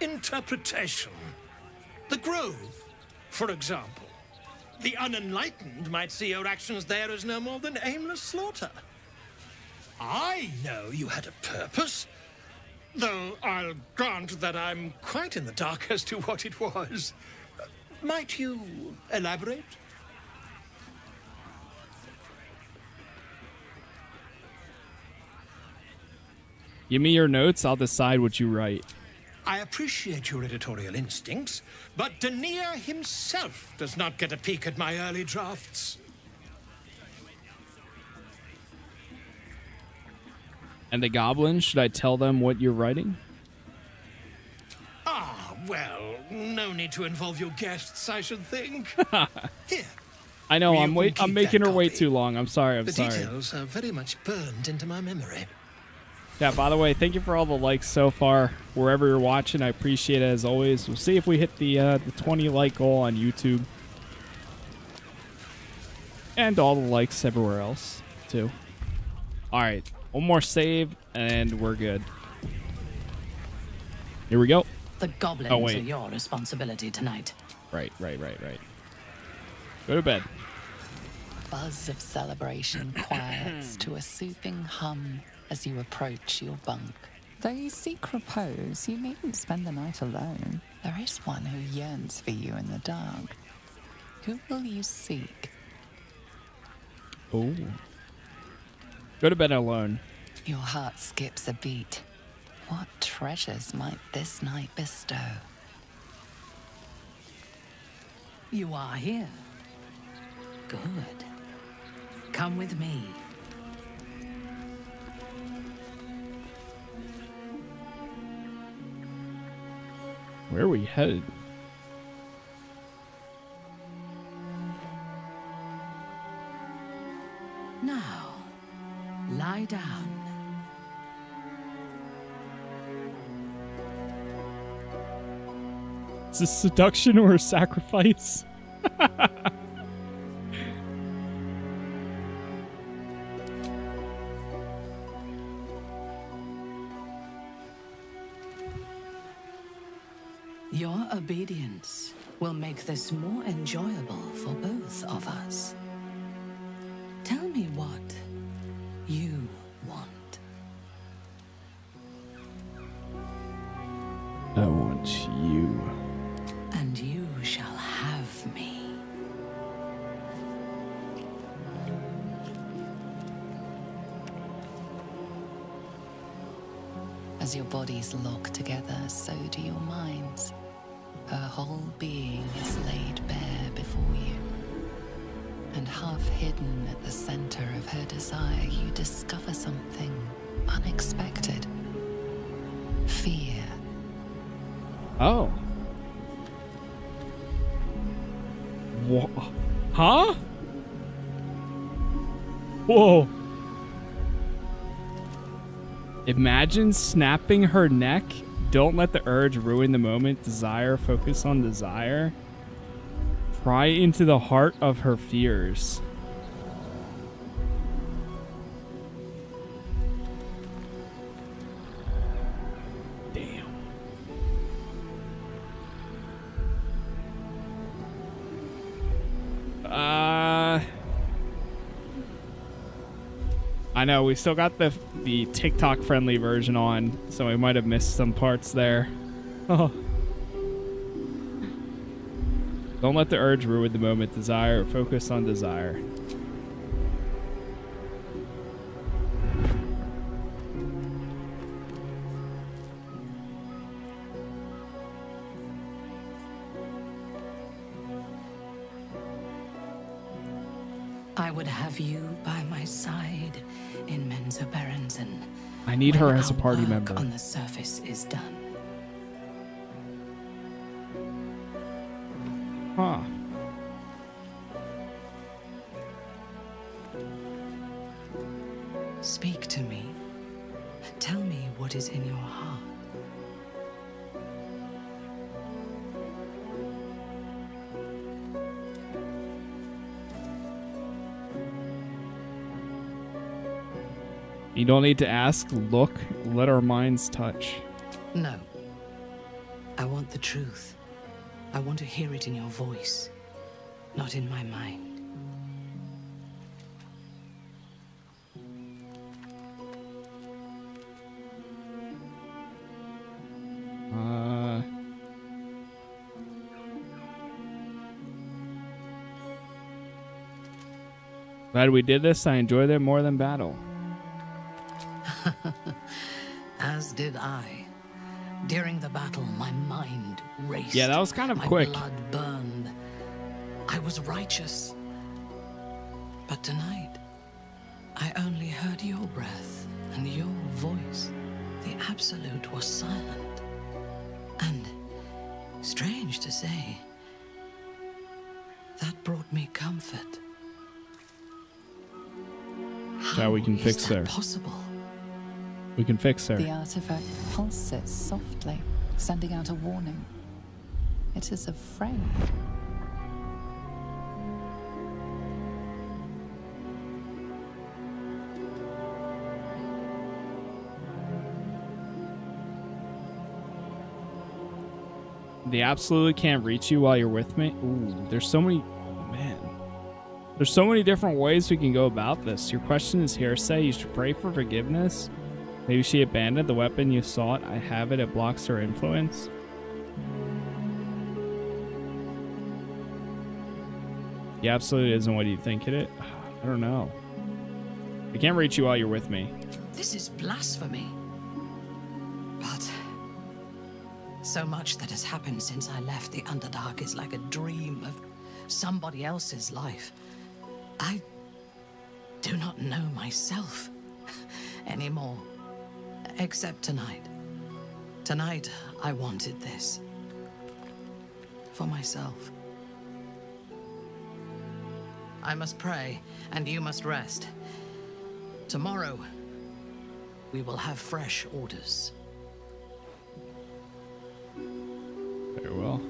interpretation. The Grove, for example. The unenlightened might see your actions there as no more than aimless slaughter. I know you had a purpose, though I'll grant that I'm quite in the dark as to what it was. Might you elaborate? Give me your notes, I'll decide what you write. I appreciate your editorial instincts, but Deneir himself does not get a peek at my early drafts. And the goblins, should I tell them what you're writing? Ah, well, no need to involve your guests, I should think. Here, I know, I'm wait I'm making her wait too long. I'm sorry, I'm the sorry. details are very much burned into my memory. Yeah, by the way, thank you for all the likes so far. Wherever you're watching, I appreciate it as always. We'll see if we hit the uh, the 20 like goal on YouTube. And all the likes everywhere else, too. Alright, one more save, and we're good. Here we go. The goblins Oh, are your responsibility tonight. Right, right, right, right. Go to bed. Buzz of celebration quiets to a soothing hum as you approach your bunk. Though you seek repose, you needn't spend the night alone. There is one who yearns for you in the dark. Who will you seek? Oh. Go to bed alone. Your heart skips a beat. What treasures might this night bestow? You are here. Good. Come with me. Where are we headed? Now, lie down. Is this seduction or a sacrifice? Your obedience will make this more enjoyable for both of us. Tell me what you want. I want you. And you shall have me. As your bodies lock together, so do your minds. Her whole being is laid bare before you. And half hidden at the center of her desire, you discover something unexpected fear. Oh. What? Huh? Whoa. Imagine snapping her neck. Don't let the urge ruin the moment. Desire, focus on desire. Pry into the heart of her fears. Know we still got the the TikTok friendly version on, so we might have missed some parts there. Oh. Don't let the urge ruin the moment. Desire, focus on desire. Need her as a party member. on the surface is done. Don't need to ask, look, let our minds touch. No. I want the truth. I want to hear it in your voice, not in my mind. Uh. Glad we did this. I enjoyed it more than battle. Did I. During the battle, my mind raced. Yeah, that was kind of my quick. blood burned. I was righteous. But tonight, I only heard your breath and your voice. The Absolute was silent. And, strange to say, that brought me comfort. Now we can fix that her. possible? We can fix her. The artifact pulses softly, sending out a warning. It is afraid. They absolutely can't reach you while you're with me. Ooh, there's so many. Man. There's so many different ways we can go about this. Your question is hearsay. You should pray for forgiveness. Maybe she abandoned the weapon you sought. I have it. It blocks her influence. The absolutely isn't what you think it is. I don't know. I can't reach you while you're with me. This is blasphemy. But so much that has happened since I left the Underdark is like a dream of somebody else's life. I do not know myself anymore, except tonight. Tonight, I wanted this for myself. I must pray, and you must rest. Tomorrow, we will have fresh orders. Very well.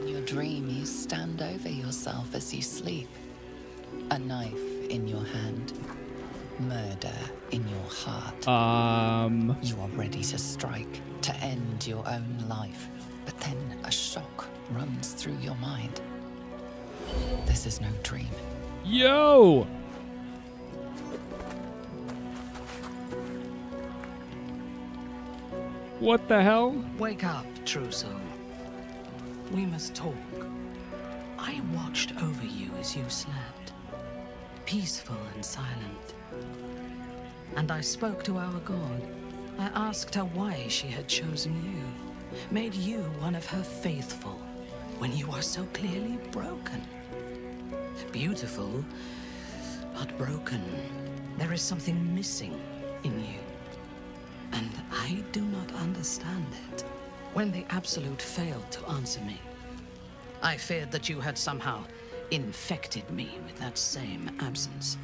In your dream, you stand over yourself as you sleep. A knife in your hand. Murder in your heart. Um. You are ready to strike, to end your own life. But then a shock runs through your mind. This is no dream. Yo! What the hell? Wake up, true soul. We must talk. I watched over you as you slept, peaceful and silent. And I spoke to our God. I asked her why she had chosen you, made you one of her faithful, when you are so clearly broken. Beautiful, but broken. There is something missing in you. And I do not understand it. When the Absolute failed to answer me, I feared that you had somehow infected me with that same absence.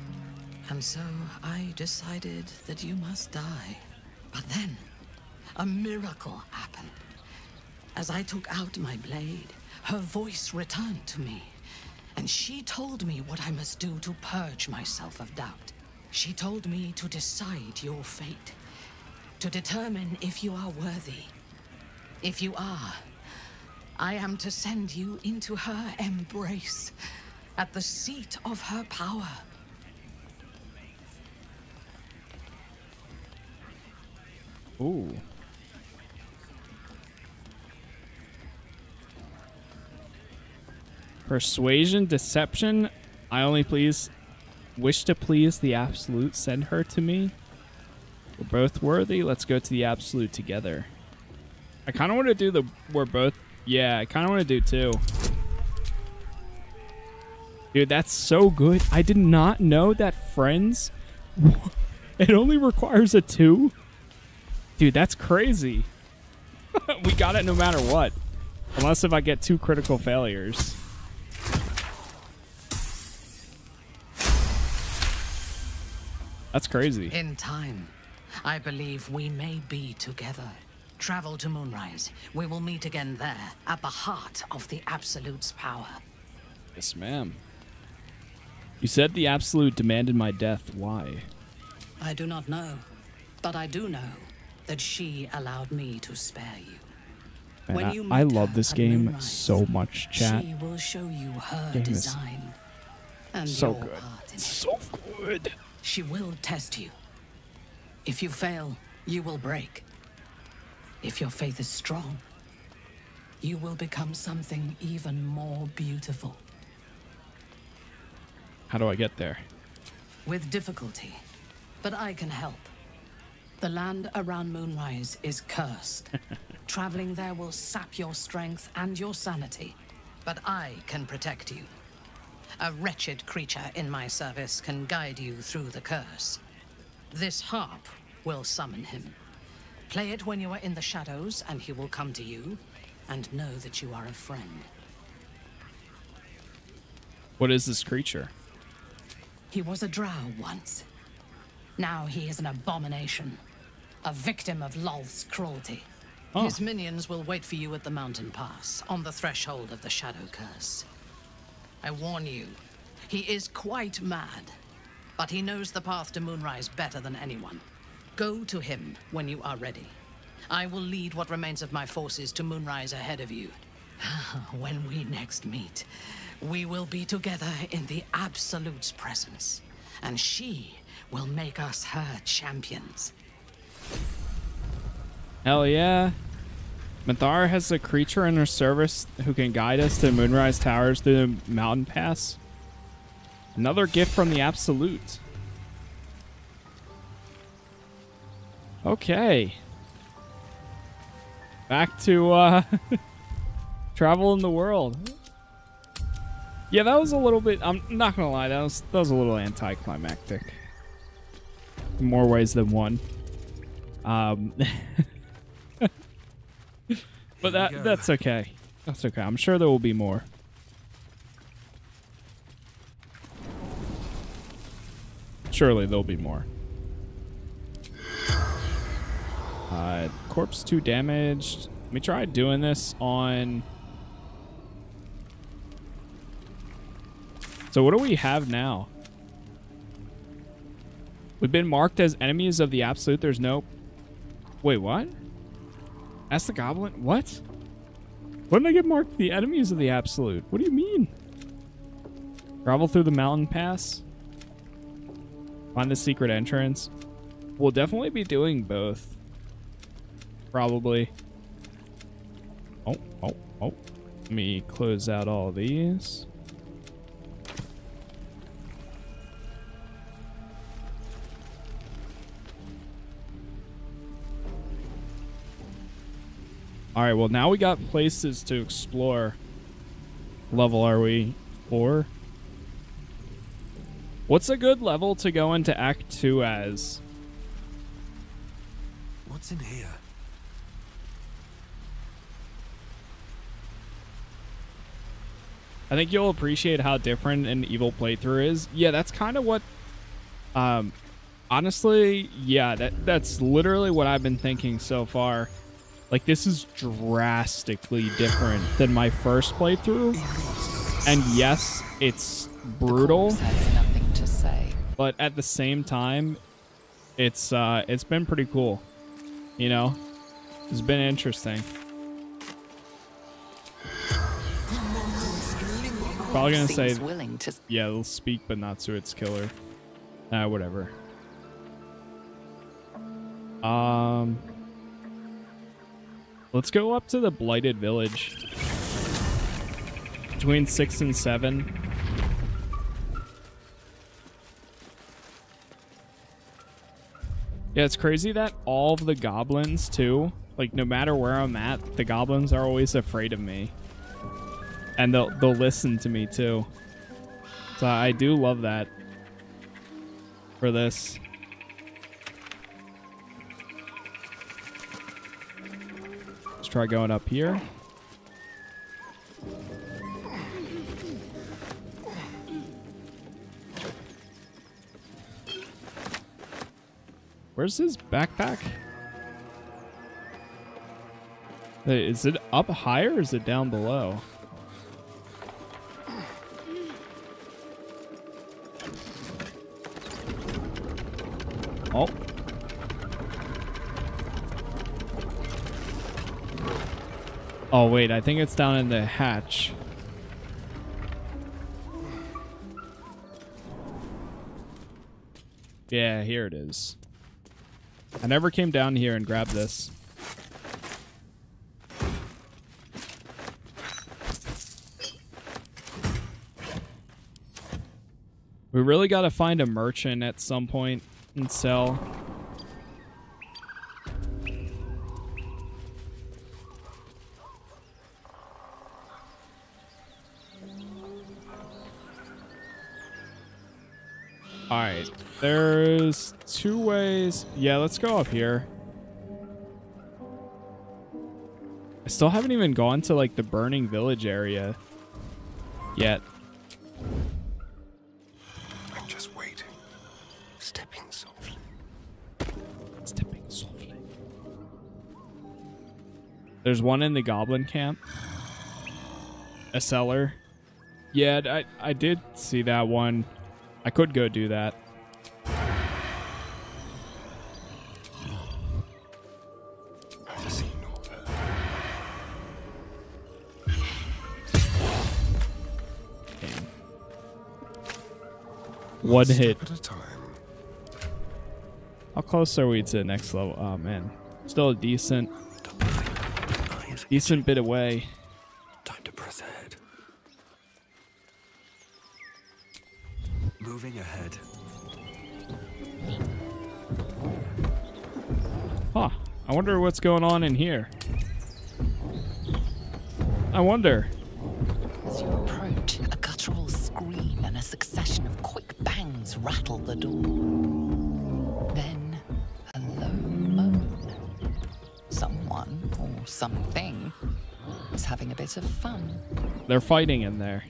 And so I decided that you must die. But then, a miracle happened. As I took out my blade, her voice returned to me. And she told me what I must do to purge myself of doubt. She told me to decide your fate. To determine if you are worthy. If you are, I am to send you into her embrace. At the seat of her power. Ooh. Persuasion, deception. I only please wish to please the absolute. Send her to me. We're both worthy. Let's go to the absolute together. I kind of want to do the we're both. Yeah, I kind of want to do two. Dude, that's so good. I did not know that friends it only requires a 2. Dude, that's crazy. we got it no matter what. Unless if I get two critical failures. That's crazy. In time, I believe we may be together. Travel to Moonrise. We will meet again there, at the heart of the Absolute's power. Yes, ma'am. You said the Absolute demanded my death. Why? I do not know, but I do know that she allowed me to spare you. Man, when I, you I love this game Moonrise, so much, chat. She will show you her Game design and so good. part in it. So good. She will test you. If you fail, you will break. If your faith is strong, you will become something even more beautiful. How do I get there? With difficulty. But I can help. The land around Moonrise is cursed. Traveling there will sap your strength and your sanity. But I can protect you. A wretched creature in my service can guide you through the curse. This harp will summon him. Play it when you are in the shadows, and he will come to you, and know that you are a friend. What is this creature? He was a drow once. Now he is an abomination. A victim of Lolth's cruelty. Oh. His minions will wait for you at the mountain pass, on the threshold of the Shadow Curse. I warn you, he is quite mad, but he knows the path to Moonrise better than anyone. Go to him when you are ready. I will lead what remains of my forces to Moonrise ahead of you. when we next meet, we will be together in the Absolute's presence, and she will make us her champions. Hell yeah. Minthara has a creature in her service who can guide us to Moonrise Towers through the mountain pass. Another gift from the Absolute. Okay. Back to uh travel in the world. Yeah, that was a little bit I'm not gonna lie, that was that was a little anticlimactic. More ways than one. Um But that that's okay. That's okay. I'm sure there will be more. Surely there'll be more. Uh, corpse 2 damaged. Let me try doing this on... So what do we have now? We've been marked as enemies of the Absolute. There's no... Wait, what? That's the Goblin? What? When did I get marked the enemies of the Absolute? What do you mean? Travel through the mountain pass? Find the secret entrance? We'll definitely be doing both. Probably. Oh, oh, oh. Let me close out all these. All right, well, now we got places to explore. Level are we? Four? What's a good level to go into Act 2 as? What's in here? I think you'll appreciate how different an evil playthrough is. Yeah, that's kind of what um honestly, yeah, that that's literally what I've been thinking so far. Like this is drastically different than my first playthrough. And yes, it's brutal, nothing to say. but at the same time, it's uh it's been pretty cool. You know? It's been interesting. Probably gonna say willing to yeah, it'll speak, but not to its killer. Ah, whatever. Um, let's go up to the blighted village. Between six and seven. Yeah, it's crazy that all of the goblins too. Like no matter where I'm at, the goblins are always afraid of me, and they'll they'll listen to me too. So I do love that for this. Let's try going up here. Where's his backpack? Hey, Is it up higher or is it down below? Oh. Oh, wait. I think it's down in the hatch. Yeah, here it is. I never came down here and grabbed this. We really got to find a merchant at some point and sell. There's two ways. Yeah, let's go up here. I still haven't even gone to like the burning village area yet. I'm just waiting. Stepping softly. Stepping softly. There's one in the goblin camp. A cellar. Yeah, I I did see that one. I could go do that. One hit. At a time. How close are we to the next level? Oh man, still a decent, decent bit away. Time to press ahead. Moving ahead. Huh. I wonder what's going on in here. I wonder. Rattle the door. Then, a low moan. Someone or something is having a bit of fun. They're fighting in there.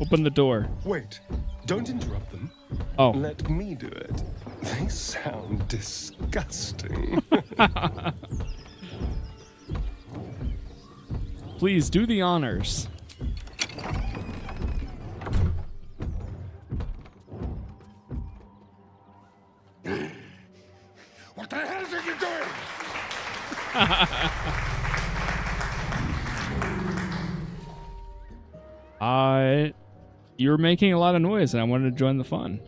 Open the door. Wait, don't interrupt them. Oh. Let me do it. They sound disgusting. Please do the honors. Making a lot of noise, and I wanted to join the fun.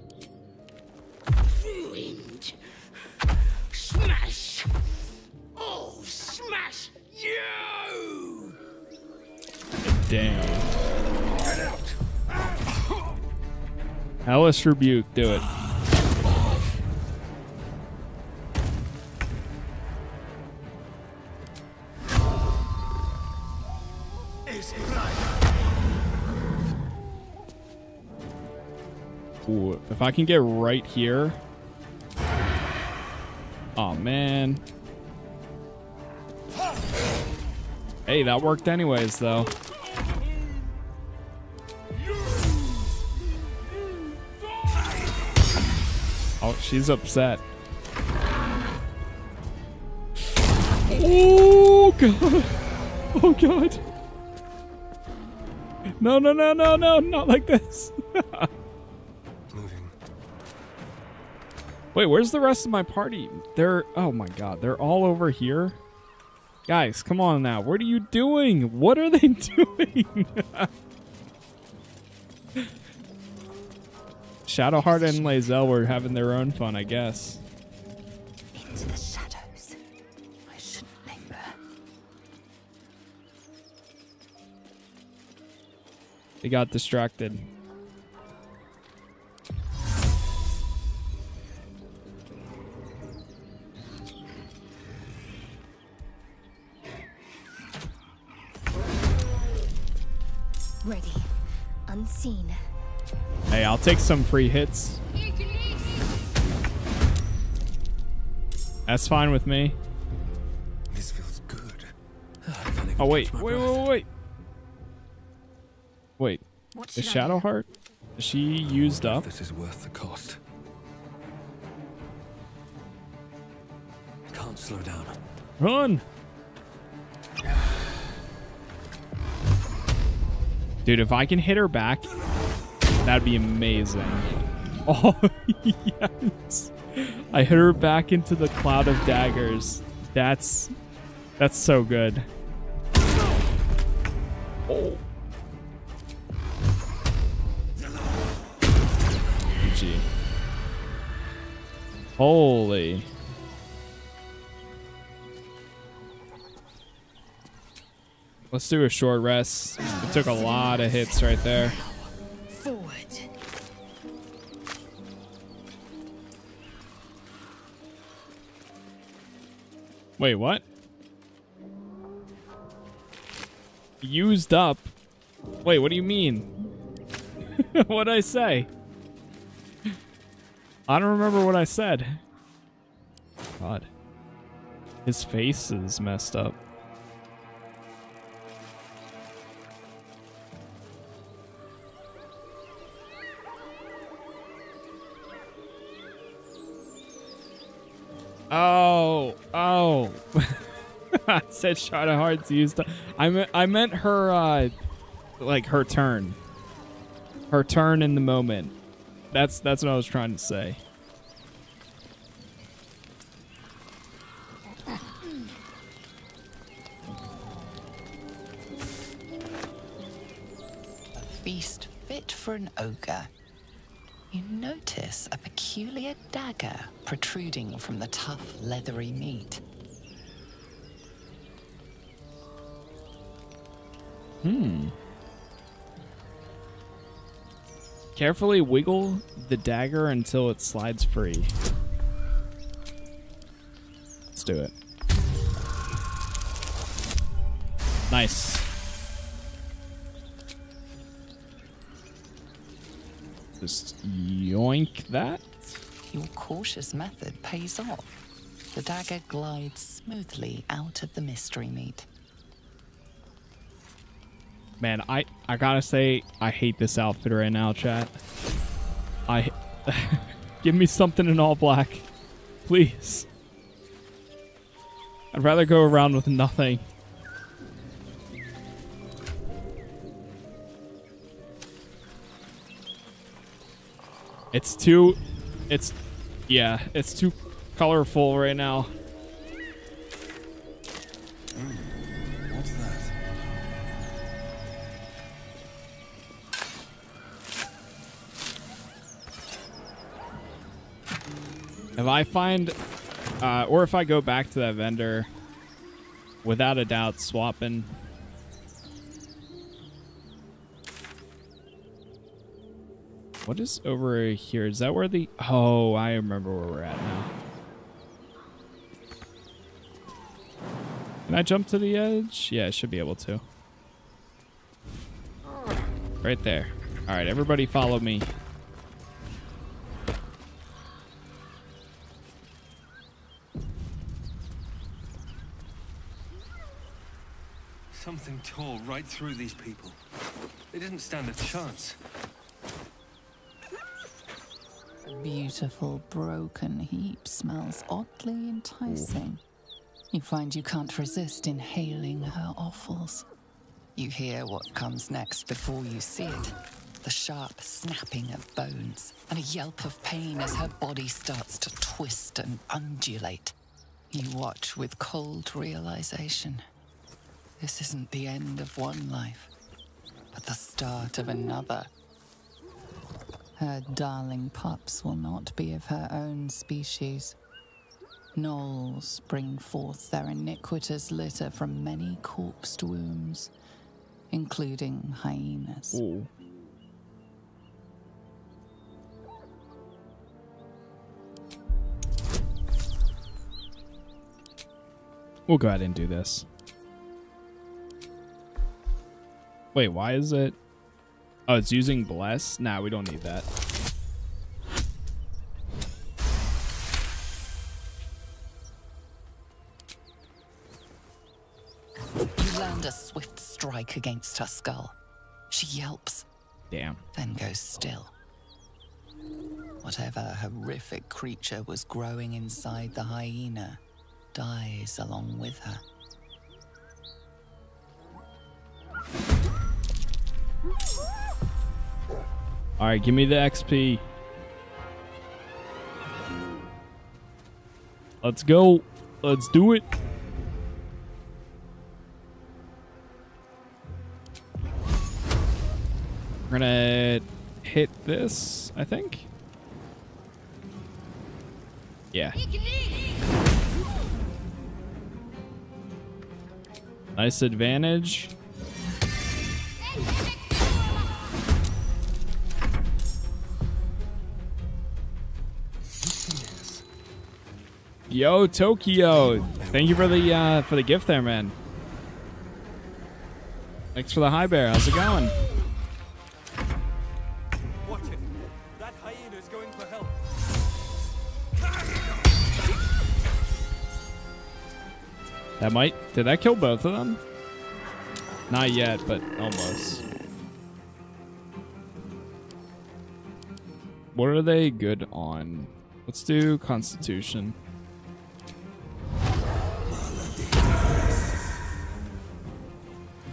Ruined. Smash. Oh, smash you! Damn. Hellish rebuke, do it. If I can get right here. Oh man. Hey, that worked anyways, though. Oh, she's upset. Oh god. Oh god. No, no, no, no, no, not like this. Wait, where's the rest of my party? They're oh my god, they're all over here. Guys, come on now. What are you doing? What are they doing? Shadowheart and Lae'zel were having their own fun, I guess. Into the shadows. I shouldn't linger. They got distracted. Take some free hits. That's fine with me. This feels good. Ah, oh wait, wait, wait, wait, wait. Wait, What is should I do? Is she used up? This is worth the cost. Can't slow down. Run! Dude, if I can hit her back, that'd be amazing. Oh, yes. I hit her back into the cloud of daggers. That's that's so good. Oh. GG. Holy. Let's do a short rest. It took a lot of hits right there. Forward. Wait, what? Used up? Wait, what do you mean? What'd I say? I don't remember what I said. God. His face is messed up. Oh, oh. I said Shadowheart's used. I meant I meant her uh like her turn. Her turn in the moment. That's that's what I was trying to say. A feast fit for an ogre. You notice a peculiar dagger protruding from the tough, leathery meat. Hmm. Carefully wiggle the dagger until it slides free. Let's do it. Nice. Just yoink that. Your cautious method pays off. The dagger glides smoothly out of the mystery meat. Man, I I gotta say I hate this outfit right now, chat. I give me something in all black, please. I'd rather go around with nothing. It's too, it's, yeah, it's too colorful right now. What's that? If I find, uh, or if I go back to that vendor, without a doubt, swapping. What is over here? Is that where the? Oh, I remember where we're at now. Can I jump to the edge? Yeah, I should be able to. Right there. All right, everybody follow me. Something tore right through these people. They didn't stand a chance. Beautiful broken heap smells oddly enticing. You find you can't resist inhaling her offals. You hear what comes next before you see it. The sharp snapping of bones, and a yelp of pain as her body starts to twist and undulate. You watch with cold realization. This isn't the end of one life, but the start of another. Her darling pups will not be of her own species. Gnolls bring forth their iniquitous litter from many corpsed wombs, including hyenas. Ooh. We'll go ahead and do this. Wait, why is it? Oh, it's using bless? Nah, we don't need that. You land a swift strike against her skull. She yelps, Damn. then goes still. Whatever horrific creature was growing inside the hyena dies along with her. All right, give me the XP. Let's go. Let's do it. We're gonna hit this, I think. Yeah. Nice advantage. Yo, Tokyo. Thank you for the uh, for the gift there, man. Thanks for the high bear. How's it going? Watch it. That hyena's going for help. That might. Did that kill both of them? Not yet, but almost. What are they good on? Let's do Constitution.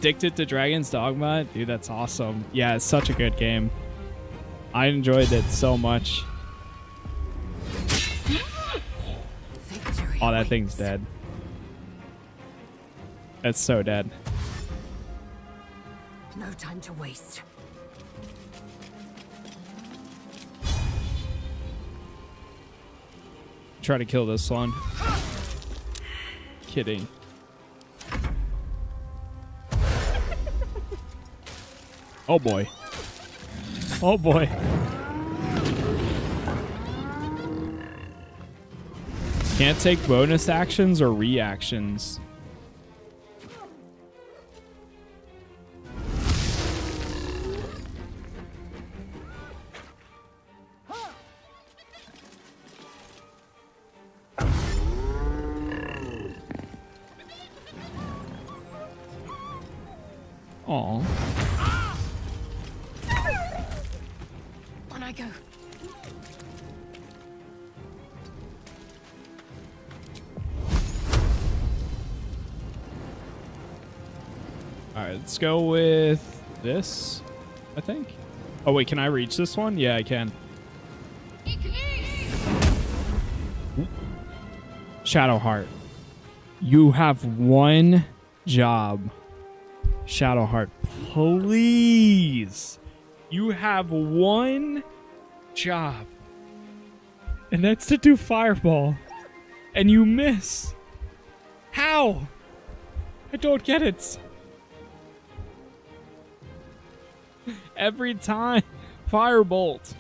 Addicted to Dragon's Dogma? Dude, that's awesome. Yeah, it's such a good game. I enjoyed it so much. Oh, that thing's dead. That's so dead. No time to waste. Try to kill this one. Kidding. Oh boy. Oh boy. Can't take bonus actions or reactions. Go with this, I think. Oh, wait, can I reach this one? Yeah, I can. Shadowheart. You have one job. Shadowheart, please. You have one job. And that's to do fireball. And you miss. How? I don't get it. Every time. Firebolt.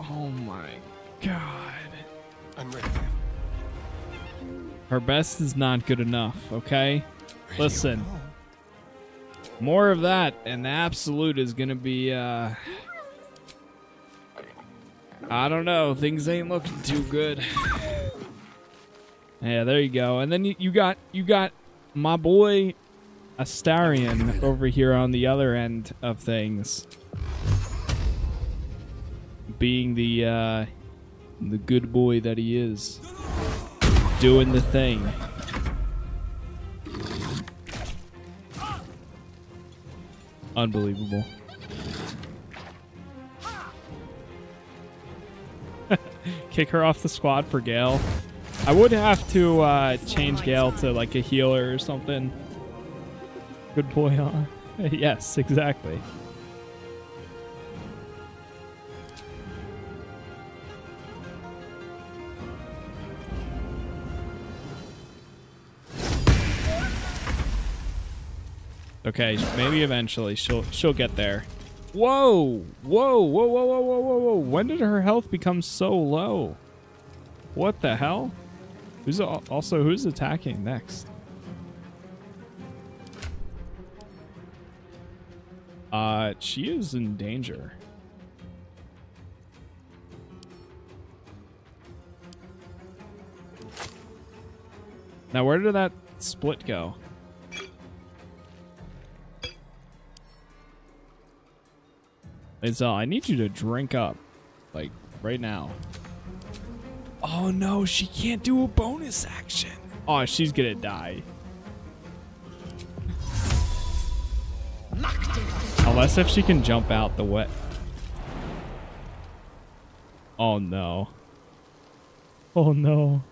Oh my god. I'm ready. Her best is not good enough, okay? Listen. More of that, and the absolute is gonna be, uh. I don't know. Things ain't looking too good. Yeah, there you go. And then you, you got you got my boy Astarion over here on the other end of things. Being the uh the good boy that he is. Doing the thing. Unbelievable. Kick her off the squad for Gale. I would have to uh, change Gale to like a healer or something. Good boy, huh? yes, exactly. Okay, maybe eventually she'll she'll get there. Whoa! Whoa! Whoa! Whoa! Whoa! Whoa! Whoa! Whoa! When did her health become so low? What the hell? Who's also who's attacking next? Uh, she is in danger. Now, where did that split go? Lae'zel, I need you to drink up. Like, right now. Oh no, she can't do a bonus action. Oh, she's gonna die. Unless if she can jump out the way. Oh no. Oh no.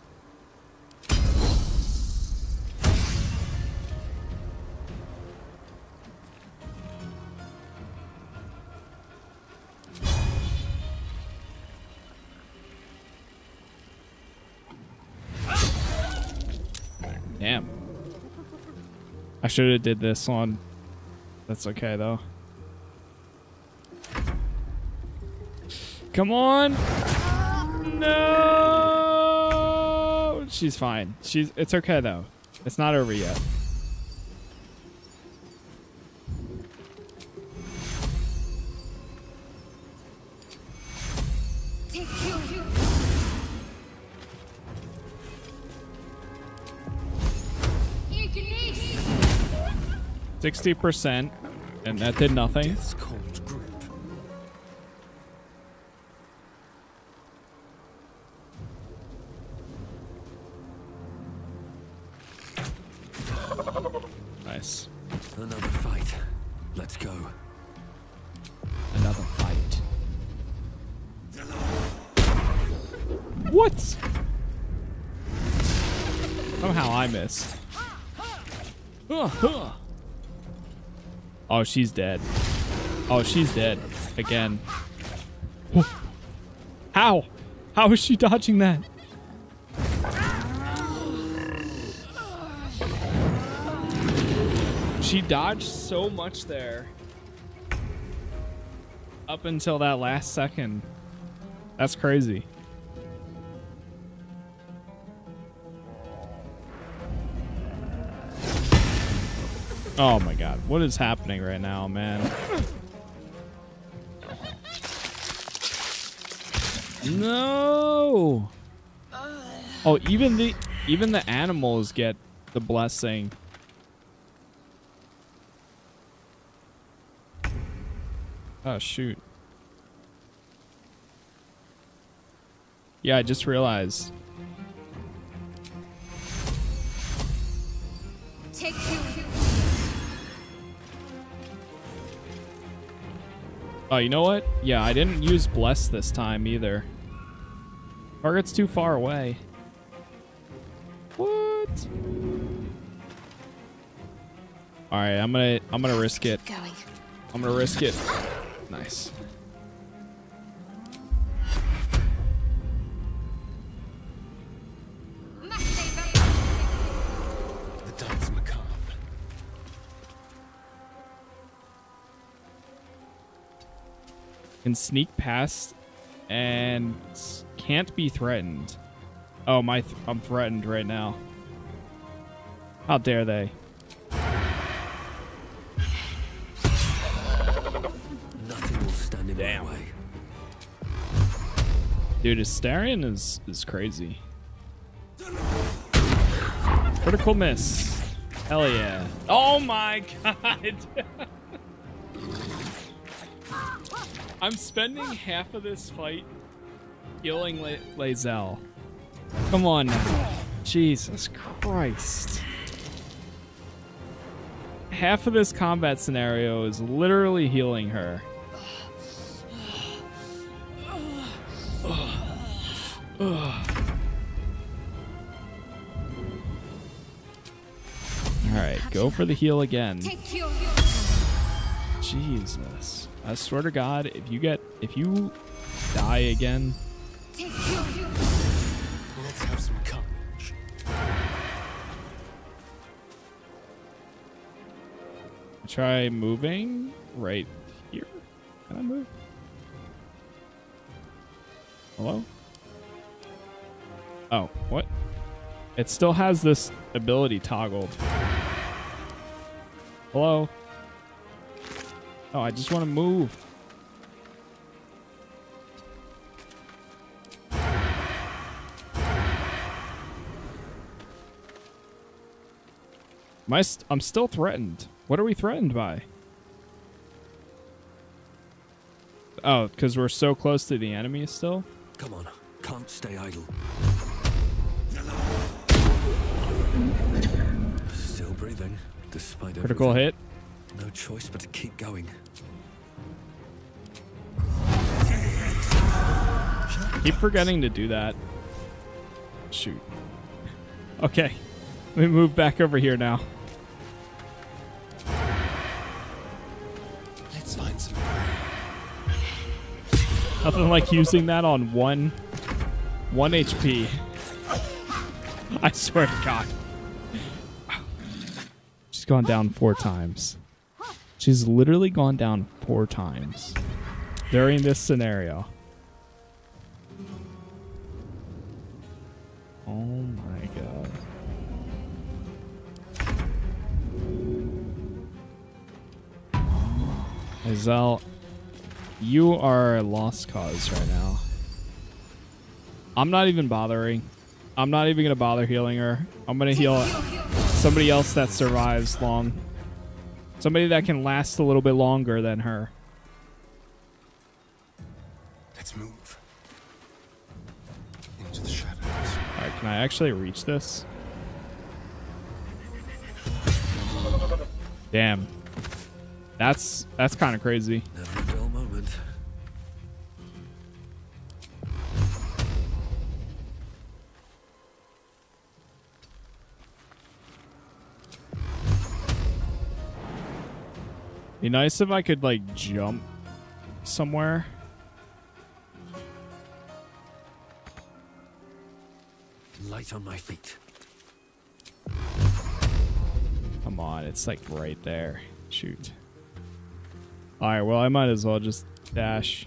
Damn. I should have did this on. That's okay though. Come on. No. She's fine. She's it's okay though. It's not over yet. Sixty percent, and that did nothing. Oh, she's dead. Oh, she's dead. Again. How? How is she dodging that? She dodged so much there. Up until that last second. That's crazy. Oh my god. What is happening right now, man? No. Oh, even the even the animals get the blessing. Oh shoot. Yeah, I just realized. Take two. Oh, you know what? Yeah, I didn't use bless this time either. Target's too far away. What? All right, I'm gonna I'm gonna risk it. I'm gonna risk it. Nice. Can sneak past and can't be threatened. Oh, my! Th I'm threatened right now. How dare they? Nothing will stand in my way. Dude, Astarion is is crazy. Critical miss. Hell yeah. Oh my god. I'm spending half of this fight healing La. Come on now. Jesus Christ. Half of this combat scenario is literally healing her. Alright, go for the heal again. Jesus. I swear to God, if you get if you die again, Let's have some try moving right here. Can I move? Hello? Oh, what? It still has this ability toggled. Hello? Oh, I just want to move. Am I st I'm still threatened. What are we threatened by? Oh, because we're so close to the enemy still? Come on, can't stay idle. Still breathing, despite Critical everything. hit. No choice but to keep going. Keep forgetting to do that. Shoot. Okay. Let me move back over here now. Let's find some. Nothing like using that on one one HP. I swear to God. She's gone down four times. She's literally gone down four times during this scenario. Oh my god. Lae'zel, you are a lost cause right now. I'm not even bothering. I'm not even gonna bother healing her. I'm gonna heal somebody else that survives long. Somebody that can last a little bit longer than her. Can I actually reach this? Damn. That's that's kind of crazy. Be nice if I could like jump somewhere. Light on my feet. Come on, it's like right there. Shoot. Alright, well I might as well just dash.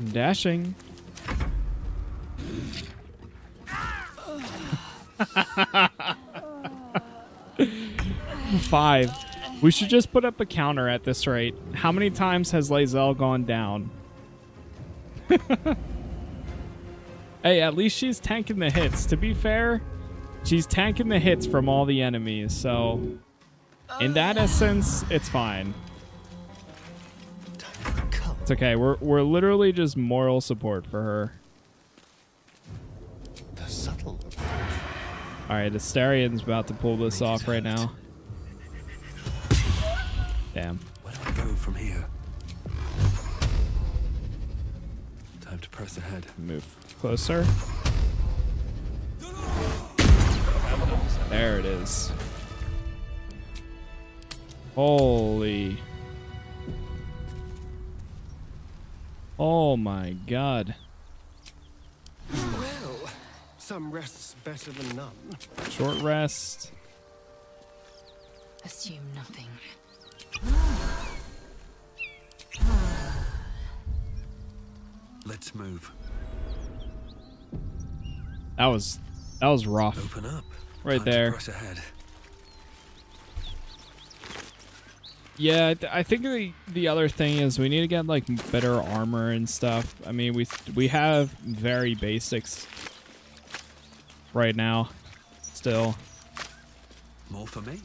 I'm dashing. Five. We should just put up a counter at this rate. How many times has Lae'zel gone down? hey, at least she's tanking the hits. To be fair, she's tanking the hits from all the enemies, so in that essence, it's fine. It's okay. We're we're literally just moral support for her. The subtle. All right, Astarion's about to pull this off right now. Damn. Where do I go from here? Time to press ahead. Move closer. There it is. Holy. Oh my god. Well, some rest's better than none. Short rest. Assume nothing. Let's move. That was that was rough. Open up. Right Time there. Yeah, I think the the other thing is we need to get like better armor and stuff. I mean, we we have very basics right now. Still, More for me.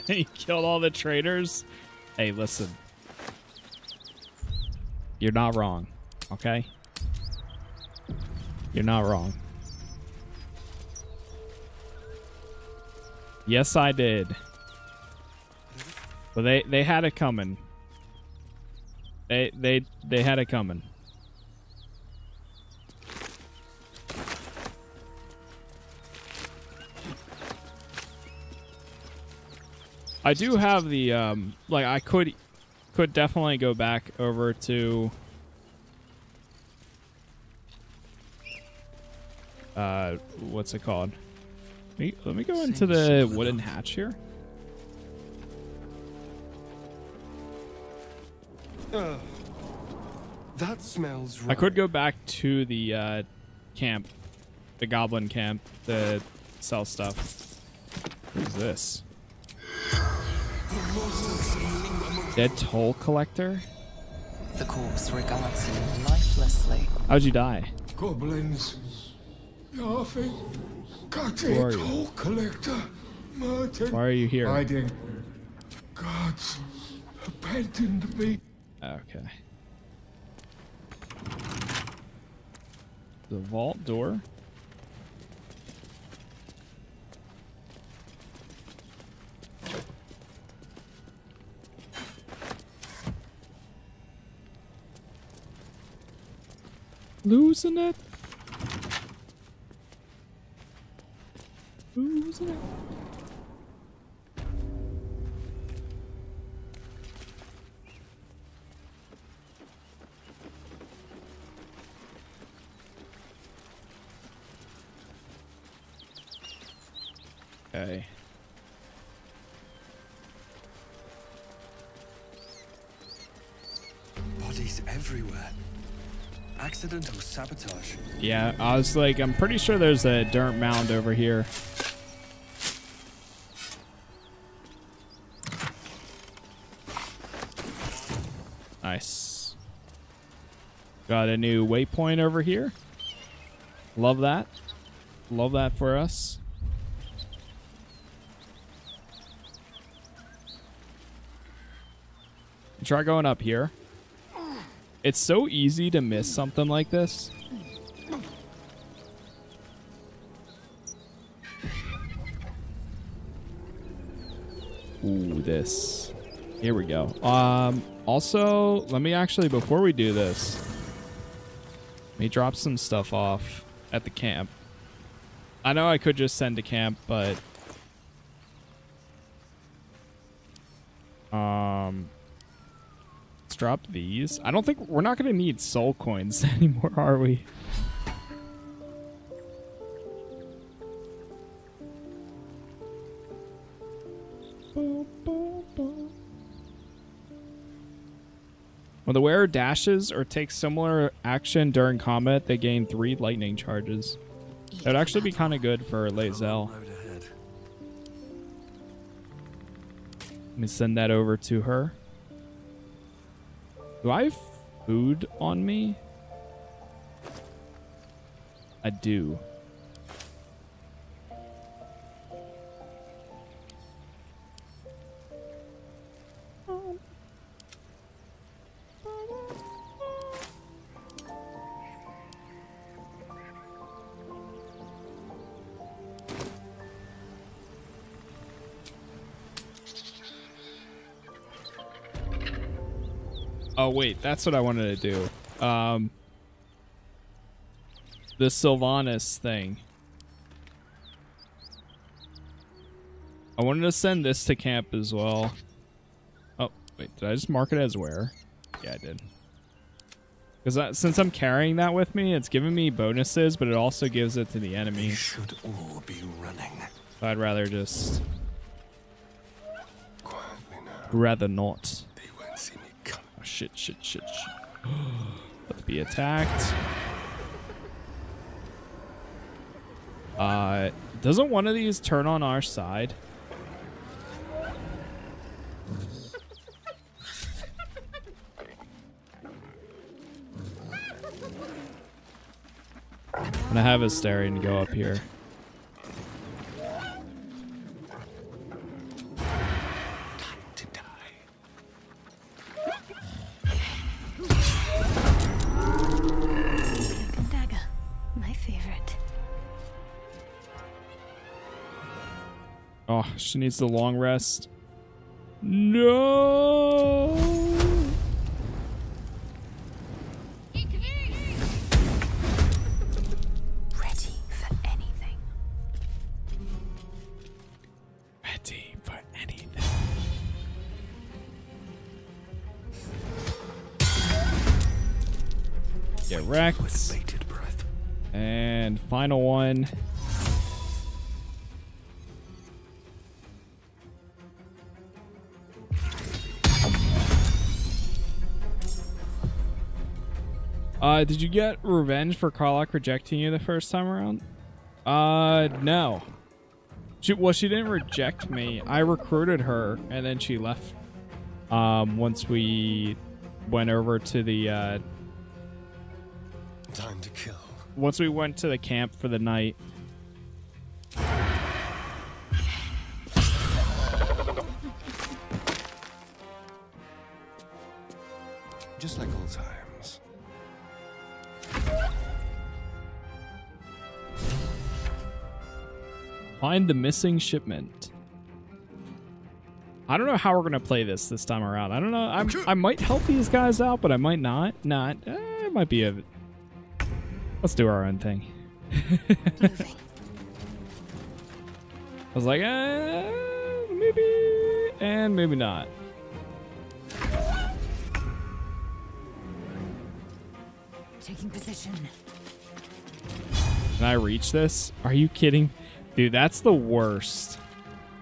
you killed all the traitors. Hey, listen. You're not wrong, okay? You're not wrong. Yes, I did. But they they had it coming. They they they had it coming. I do have the um like I could could definitely go back over to uh, what's it called? Let me, let me go into the wooden hatch here. Ugh. that smells I could go back to the uh, camp, the goblin camp, to sell stuff. Who's this? Dead toll collector? The corpse regards you lifelessly. How'd you die? Goblins. Laughing. Got Who are it, you? toll collector. Martin. Why are you here? Hiding. Gods abandoned me. Okay. The vault door. Losing it. Losing it. Okay. Bodies everywhere. Accidental sabotage. Yeah, I was like, I'm pretty sure there's a dirt mound over here. Nice. Got a new waypoint over here. Love that. Love that for us. Try going up here. It's so easy to miss something like this. Ooh, this. Here we go. Um, also, let me actually, before we do this, let me drop some stuff off at the camp. I know I could just send to camp, but um, drop these. I don't think we're not going to need soul coins anymore, are we? When the wearer dashes or takes similar action during combat, they gain three lightning charges. That'd actually be kind of good for Lae'zel. Let me send that over to her. Do I have food on me? I do. Wait, that's what I wanted to do. Um, the Silvanus thing. I wanted to send this to camp as well. Oh wait, did I just mark it as where? Yeah, I did. Because since I'm carrying that with me, it's giving me bonuses, but it also gives it to the enemy. should all be running. I'd rather just Quietly now. rather not. They won't see me come. Oh, shit, shit, shit, shit. Let's be attacked. Uh, doesn't one of these turn on our side? And I'm gonna have go up here. She needs the long rest. No. Ready for anything. Ready for anything. Get wrecked. With bated breath. And final one. Uh, did you get revenge for Karlach rejecting you the first time around? Uh, no. She, well, she didn't reject me. I recruited her, and then she left. Um, once we went over to the uh, Time to kill. once we went to the camp for the night. Just like old times. Find the missing shipment. I don't know how we're gonna play this this time around. I don't know. I'm, I might help these guys out, but I might not. Not. Eh, it might be a. Let's do our own thing. I was like, eh, maybe, and maybe not. Taking position. Can I reach this? Are you kidding? Dude, that's the worst.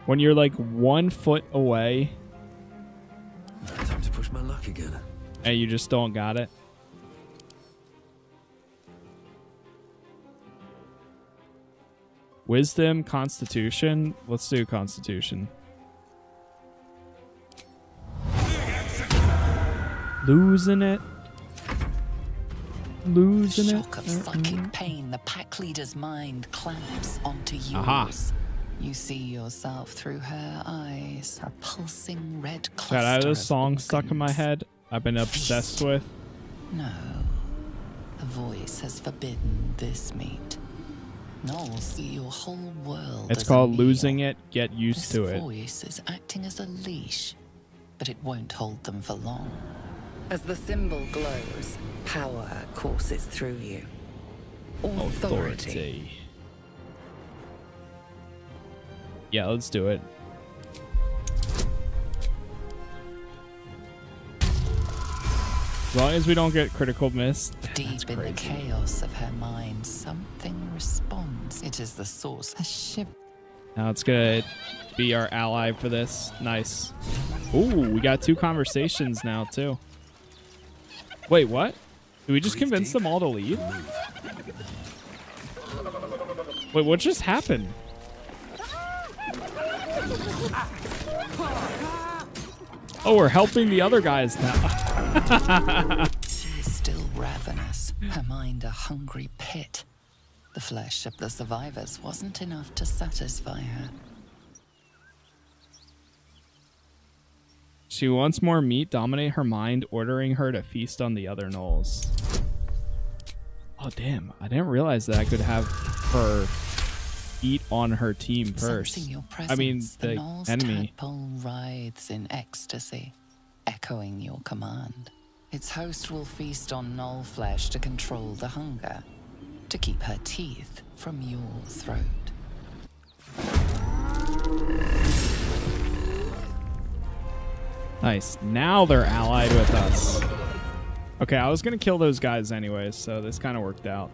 When you're like one foot away Time to push my luck again. and you just don't got it. Wisdom, Constitution. Let's do Constitution. Losing it. Losing it. Shock of psychic pain, the pack leader's mind clamps onto yours. Aha. You see yourself through her eyes, a pulsing red Got cluster out of of this song stuck in my head. I've been obsessed with. No. The voice has forbidden this meat. Noel, see your whole world It's called. Losing It. Get used this to it. voice is acting as a leash, but it won't hold them for long. As the symbol glows, power courses through you. Authority. Yeah, let's do it. As long as we don't get critical miss. Deep in the chaos of her mind, something responds. It is the source. A ship. Now it's gonna be our ally for this. Nice. Ooh, we got two conversations now too. Wait, what? Did we just convince them all to leave? Wait, what just happened? Oh, we're helping the other guys now. She is still ravenous, her mind a hungry pit. The flesh of the survivors wasn't enough to satisfy her. She wants more meat dominate her mind, ordering her to feast on the other gnolls. Oh damn! I didn't realize that I could have her eat on her team first. Your I mean, presence, the Gnoll's enemy. tadpole writhes in ecstasy, echoing your command. Its host will feast on gnoll flesh to control the hunger, to keep her teeth from your throat. Nice. Now they're allied with us. Okay, I was gonna kill those guys anyways, so this kind of worked out.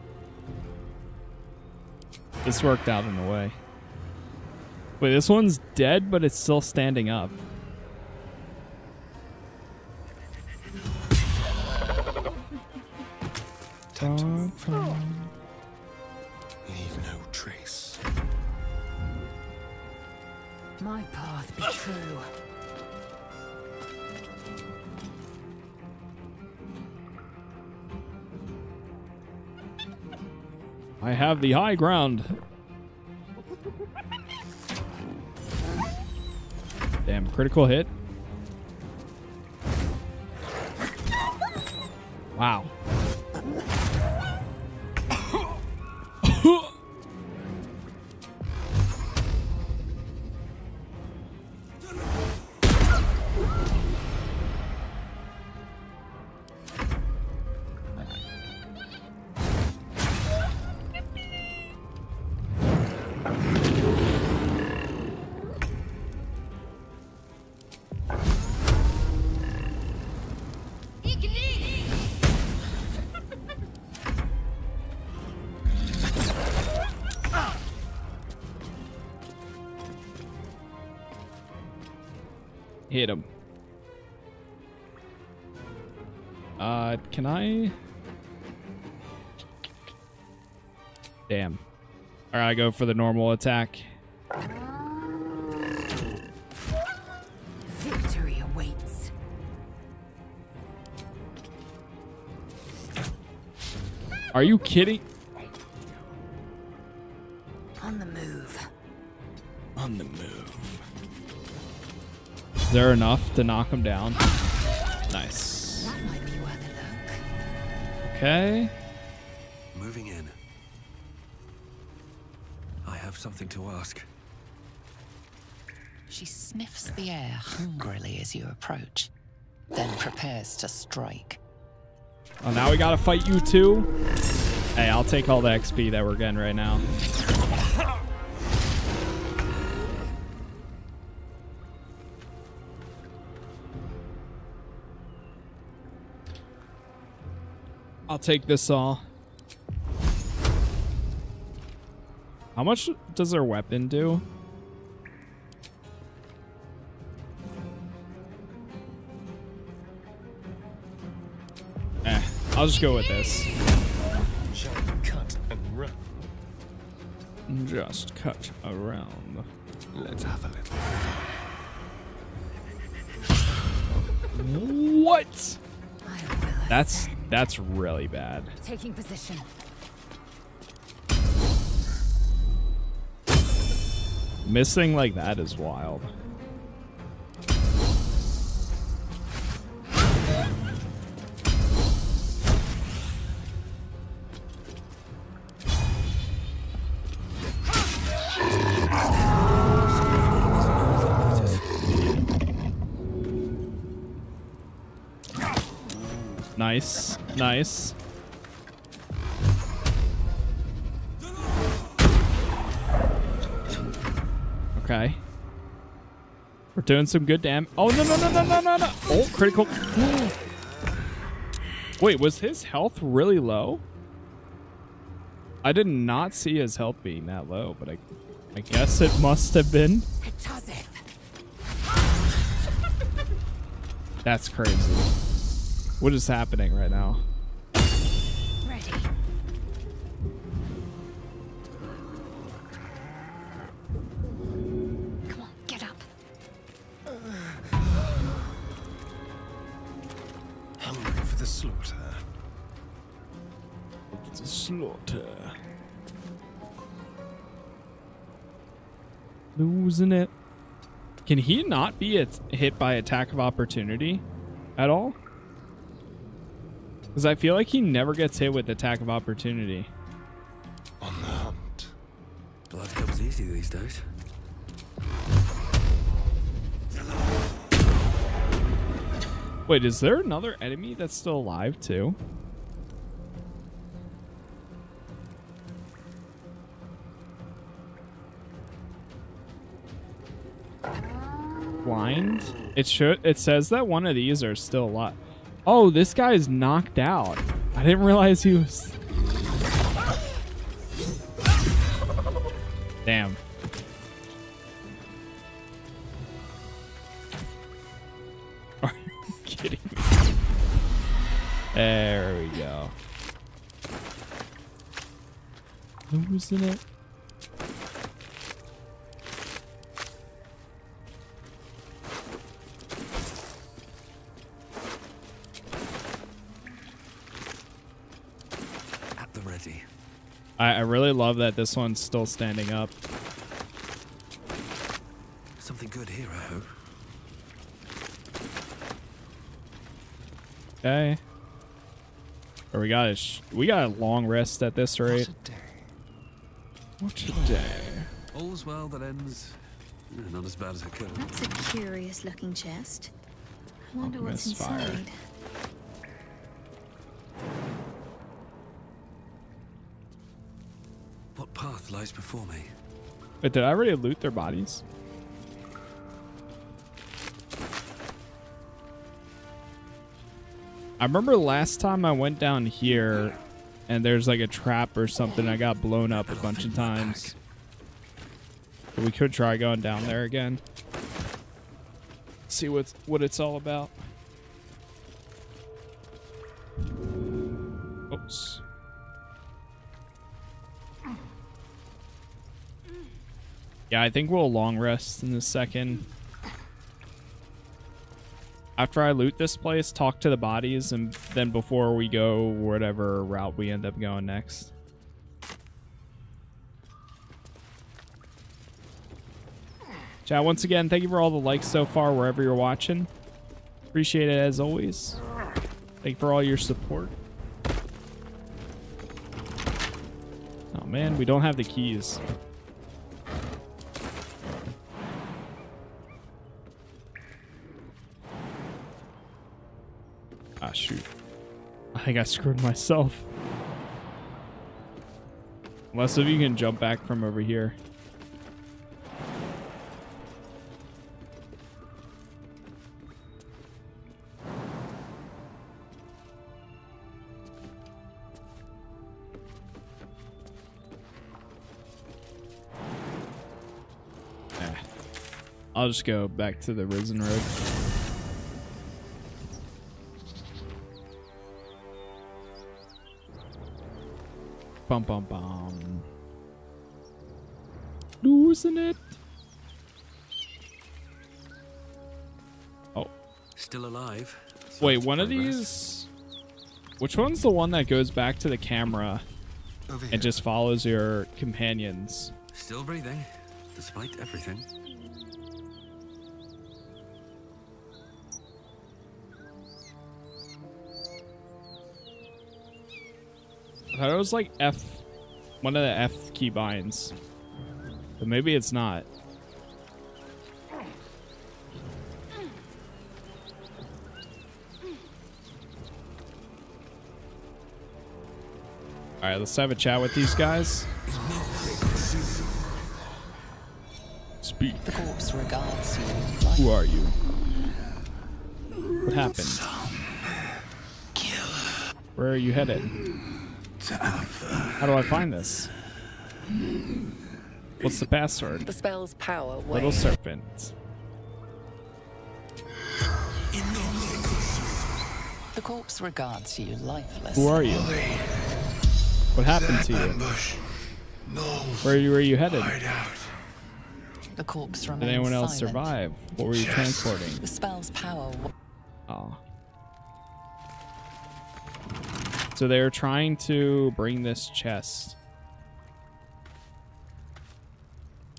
This worked out in a way. Wait, this one's dead, but it's still standing up. Time to move. Leave no trace. My path be true. I have the high ground. Damn, critical hit. Wow. All right, I go for the normal attack. Victory awaits. Are you kidding? On the move. On the move. Is there enough to knock him down? Nice. That might be worth a look. Okay. To ask. She sniffs the air hungrily as you approach, then prepares to strike. Oh, now we gotta fight you too? Hey, I'll take all the XP that we're getting right now. I'll take this all. How much does their weapon do? Eh, I'll just go with this. Shall cut and? Just cut around. Let's have a little. What? That's that's really bad. Taking position. Missing like that is wild. Nice, nice. Doing some good damn. Oh no no no no no no no! Oh, critical. Wait, was his health really low? I did not see his health being that low, but I, I guess it must have been. That's crazy. What is happening right now? Slaughter. Losing it. Can he not be at, hit by attack of opportunity at all? Because I feel like he never gets hit with attack of opportunity. On the hunt. Blood comes easy these days. Wait, is there another enemy that's still alive too? It should. It says that one of these are still alive. Oh, this guy is knocked out. I didn't realize he was. Damn. Are you kidding me? There we go. Losing it. Really love that this one's still standing up. Something good here, I hope. Okay. Or we got a sh- we got a long rest at this rate. What a day. All's well that ends. Not as bad as I could. That's a curious looking chest. I wonder what's inside. fire. Lies before me? But did I already loot their bodies? I remember last time I went down here and there's like a trap or something. I got blown up a bunch of times. But we could try going down there again. See what what it's all about. Yeah, I think we'll long rest in a second. After I loot this place, talk to the bodies, and then before we go whatever route we end up going next. Chat, once again, thank you for all the likes so far wherever you're watching. Appreciate it as always. Thank you for all your support. Oh man, we don't have the keys. Shoot. I think I screwed myself. Unless if you can jump back from over here. I'll just go back to the Risen Road. Bum bum bum. Losing it. Oh. Still alive. Wait, one of these. Which one's the one that goes back to the camera Over here. and just follows your companions? Still breathing, despite everything. It was like F, one of the F keybinds, but maybe it's not. All right, let's have a chat with these guys. Speak. The corpse regards you. Who are you? What happened? Where are you headed? Uh, How do I find this? What's the password? The spell's power Little wanes. serpent. The corpse regards you lifeless. Who are you? What happened to you? Where you were you headed? The corpse remains Did anyone else silent. survive? What were you transporting? The spell's power wa- Oh. So they're trying to bring this chest.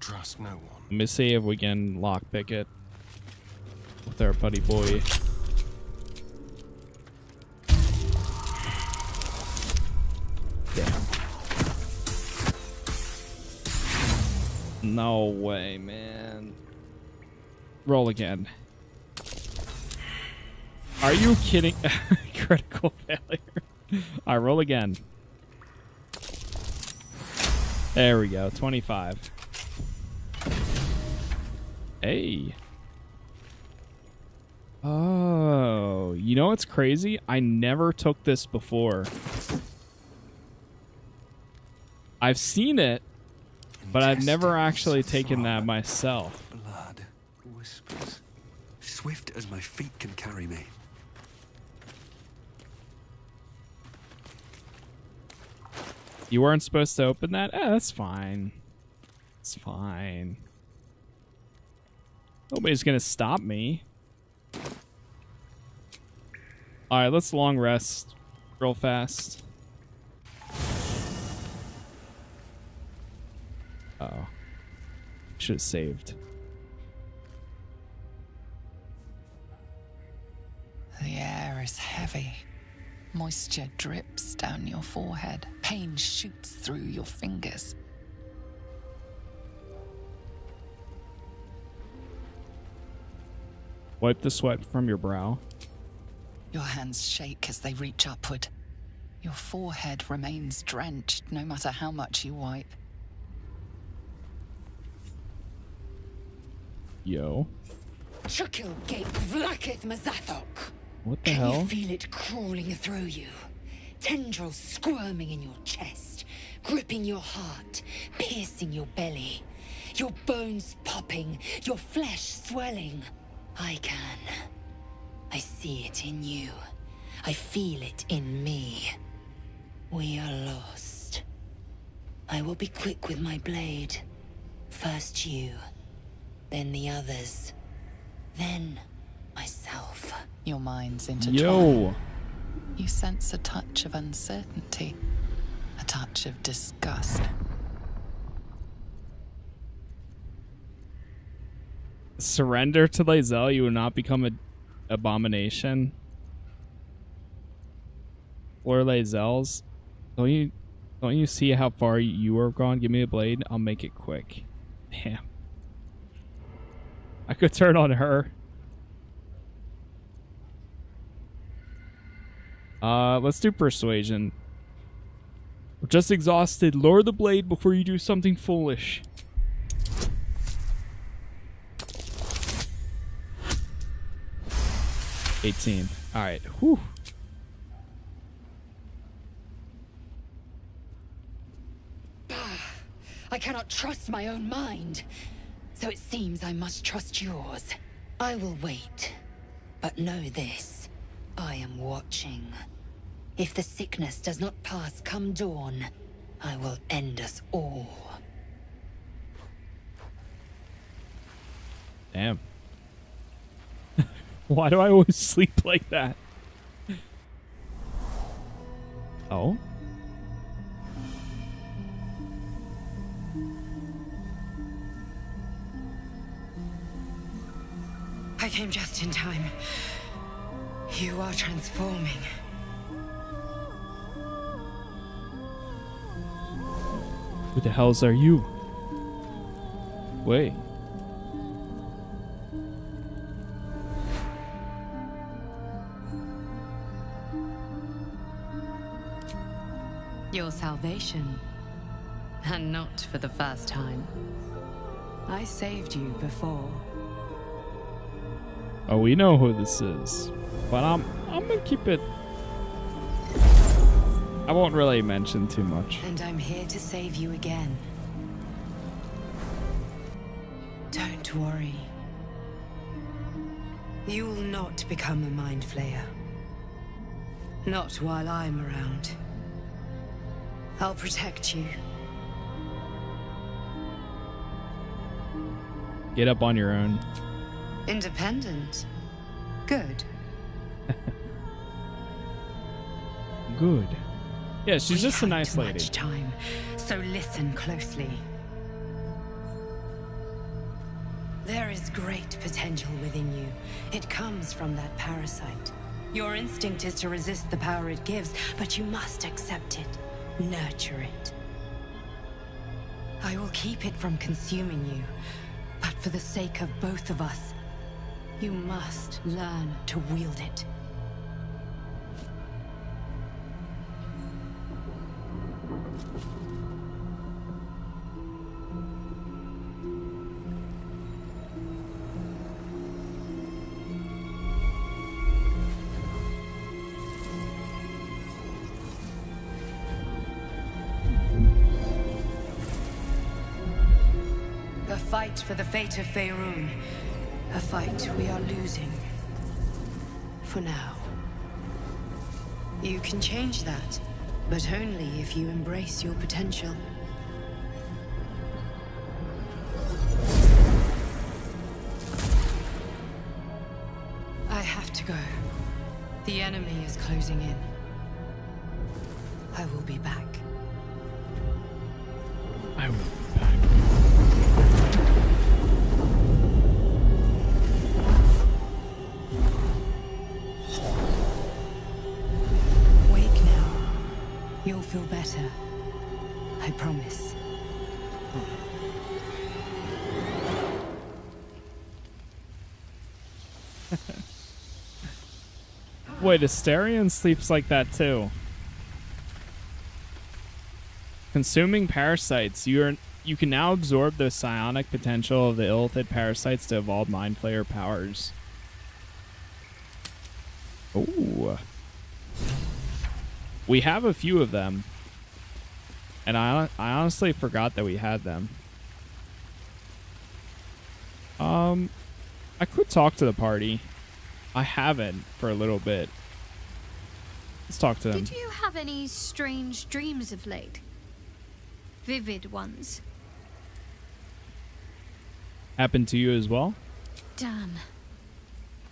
Trust no one. Let me see if we can lockpick it with our buddy boy. Damn. No way, man. Roll again. Are you kidding? Critical failure. I roll again. There we go. 25. Hey. Oh, you know what's crazy? I never took this before. I've seen it, but I've never actually taken that myself. Blood whispers. Swift as my feet can carry me. You weren't supposed to open that? Eh, that's fine. It's fine. Nobody's gonna stop me. Alright, let's long rest real fast. Uh oh. Should have saved. The air is heavy. Moisture drips down your forehead. Pain shoots through your fingers. Wipe the sweat from your brow. Your hands shake as they reach upward. Your forehead remains drenched no matter how much you wipe. Yo. Chukil gate vlakith mazathok. What the Can hell? you feel it crawling through you? Tendrils squirming in your chest, gripping your heart, piercing your belly. Your bones popping, your flesh swelling. I can. I see it in you. I feel it in me. We are lost. I will be quick with my blade. First you, then the others, then myself. Your minds intertwine. Yo. You sense a touch of uncertainty, a touch of disgust. Surrender to Lae'zel, you will not become an abomination. Or Lae'zel's. Don't you don't you see how far you are gone? Give me a blade, I'll make it quick. Damn. I could turn on her. Uh, let's do persuasion. We're just exhausted. Lower the blade before you do something foolish. Eighteen. All right. Whew. I cannot trust my own mind. So it seems I must trust yours. I will wait. But know this. I am watching. If the sickness does not pass come dawn, I will end us all. Damn. Why do I always sleep like that? Oh? I came just in time. You are transforming. Who the hells are you? Wait. Your salvation. And not for the first time. I saved you before. Oh, we know who this is. But I'm I'm gonna keep it I won't really mention too much. And I'm here to save you again. Don't worry. You will not become a Mind Flayer. Not while I'm around. I'll protect you. Get up on your own. Independent. Good. Good. Yeah, she's We just a nice too lady. Much time, so listen closely. There is great potential within you. It comes from that parasite. Your instinct is to resist the power it gives, but you must accept it, nurture it. I will keep it from consuming you, but for the sake of both of us, you must learn to wield it. For the fate of Faerun. A fight we are losing. For now. You can change that, but only if you embrace your potential. I have to go. The enemy is closing in. I promise. Wait, Astarion sleeps like that too. Consuming parasites. You are you can now absorb the psionic potential of the illithid parasites to evolve mind flayer powers. Ooh. We have a few of them. And I I honestly forgot that we had them. Um I could talk to the party. I haven't for a little bit. Let's talk to them. Did you have any strange dreams of late? Vivid ones. Happened to you as well? Damn.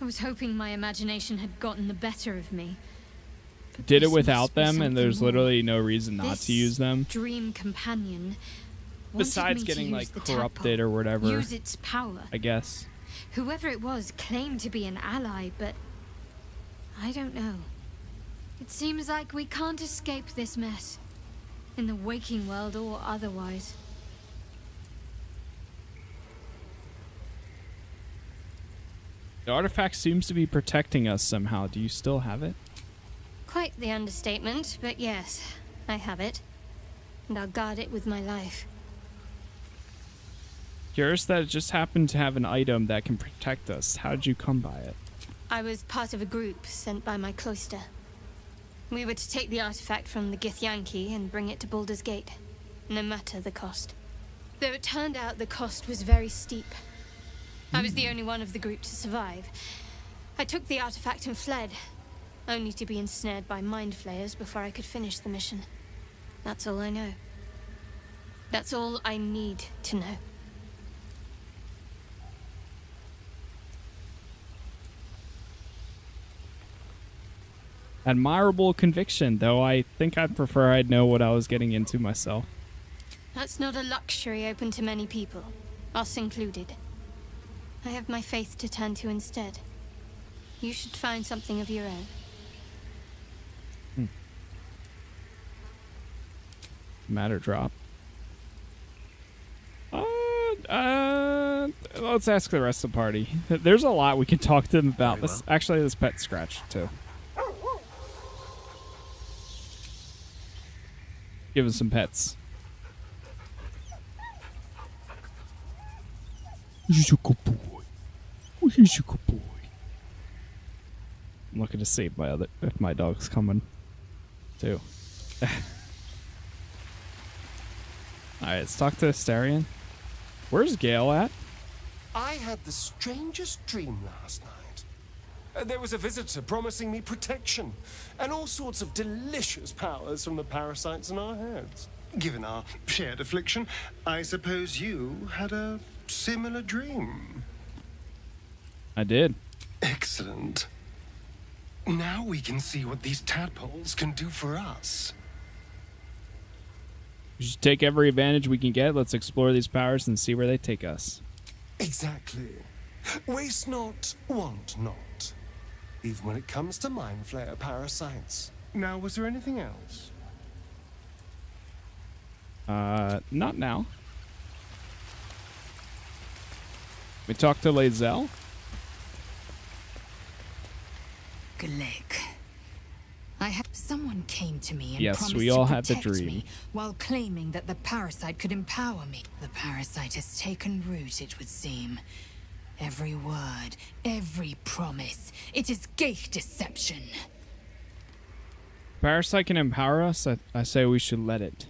I was hoping my imagination had gotten the better of me. Did it without them, and there's literally no reason not to use them. Dream companion. Besides getting like corrupted or whatever. Use its power. I guess. Whoever it was claimed to be an ally, but I don't know. It seems like we can't escape this mess. In the waking world or otherwise. The artifact seems to be protecting us somehow. Do you still have it? Quite the understatement, but yes, I have it. And I'll guard it with my life. Curious that just happened to have an item that can protect us. How did you come by it? I was part of a group sent by my cloister. We were to take the artifact from the Githyanki and bring it to Baldur's Gate, no matter the cost. Though it turned out the cost was very steep. I was the hmm. only one of the group to survive. I took the artifact and fled, only to be ensnared by mind flayers before I could finish the mission. That's all I know. That's all I need to know. Admirable conviction, though I think I'd prefer I'd know what I was getting into myself. That's not a luxury open to many people, us included. I have my faith to turn to instead. You should find something of your own. Matter drop. Uh, uh, let's ask the rest of the party. There's a lot we can talk to them about. Let's actually let's pet scratch too. Give us some pets. He's a good boy. He's a good boy. I'm looking to see if my other if my dog's coming too. Alright, let's talk to Astarion. Where's Gale at? I had the strangest dream last night. Uh, there was a visitor promising me protection and all sorts of delicious powers from the parasites in our heads. Given our shared affliction, I suppose you had a similar dream. I did. Excellent. Now we can see what these tadpoles can do for us. We should take every advantage we can get. Let's explore these powers and see where they take us. Exactly. Waste not, want not. Even when it comes to mind flayer parasites. Now, was there anything else? Uh, not now. We talked to Lae'zel. Glick. I have someone came to me and Yes, promised we all to had the protect dream. me while claiming that the parasite could empower me. The parasite has taken root, it would seem. Every word, every promise, it is gate deception. Parasite can empower us. I, I say we should let it.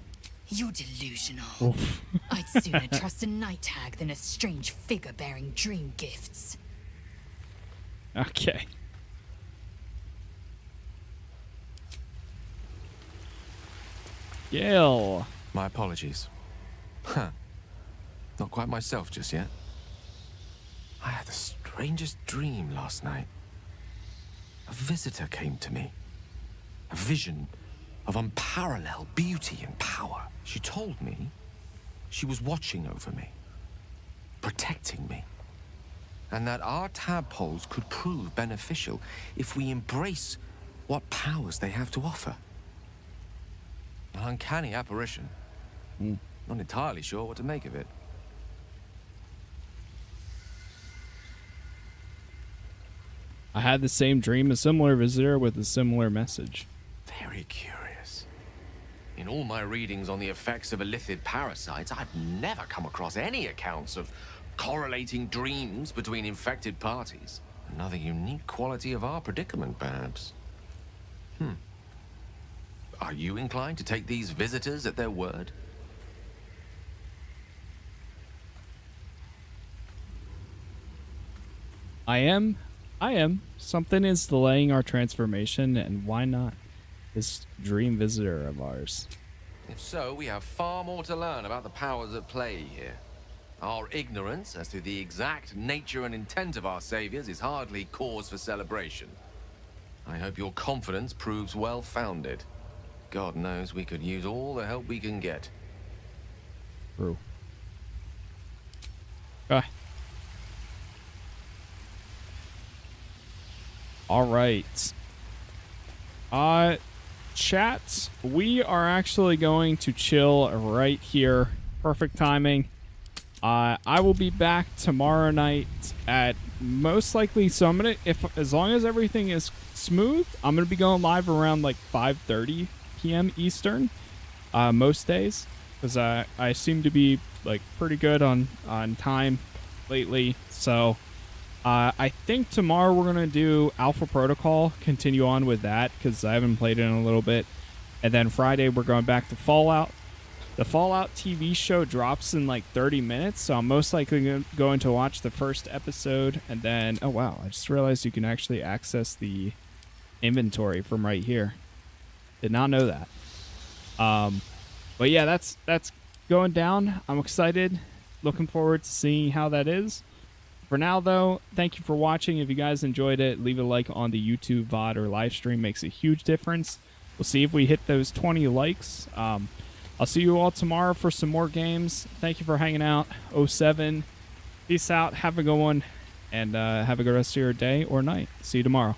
You're delusional. I'd sooner trust a night hag than a strange figure bearing dream gifts. Okay. Gale. My apologies. Huh. Not quite myself just yet. I had the strangest dream last night. A visitor came to me. A vision of unparalleled beauty and power. She told me she was watching over me, protecting me, and that our tadpoles could prove beneficial if we embrace what powers they have to offer. An uncanny apparition. Not entirely sure what to make of it. I had the same dream, a similar visitor with a similar message. Very curious. In all my readings on the effects of illithid parasites, I've never come across any accounts of correlating dreams between infected parties. Another unique quality of our predicament, perhaps. Hmm. Are you inclined to take these visitors at their word? I am. I am. Something is delaying our transformation, and why not? This dream visitor of ours. If so, we have far more to learn about the powers at play here. Our ignorance as to the exact nature and intent of our saviors is hardly cause for celebration. I hope your confidence proves well founded. God knows we could use all the help we can get. True. Ah. All right. Uh, chat, we are actually going to chill right here. Perfect timing. Uh, I will be back tomorrow night at most likely. So I'm gonna, if as long as everything is smooth, I'm gonna be going live around like 5:30 p.m. Eastern, uh, most days, because I I seem to be like pretty good on on time lately. So uh, I think tomorrow we're gonna do Alpha Protocol, continue on with that because I haven't played it in a little bit, and then Friday we're going back to Fallout. The Fallout TV show drops in like 30 minutes, so I'm most likely going to watch the first episode and then. Oh wow! I just realized you can actually access the inventory from right here. Did not know that. Um, but yeah, that's that's going down. I'm excited. Looking forward to seeing how that is. For now, though, thank you for watching. If you guys enjoyed it, leave a like on the YouTube VOD or live stream. Makes a huge difference. We'll see if we hit those 20 likes. Um, I'll see you all tomorrow for some more games. Thank you for hanging out. 07. Peace out. Have a good one. And uh, have a good rest of your day or night. See you tomorrow.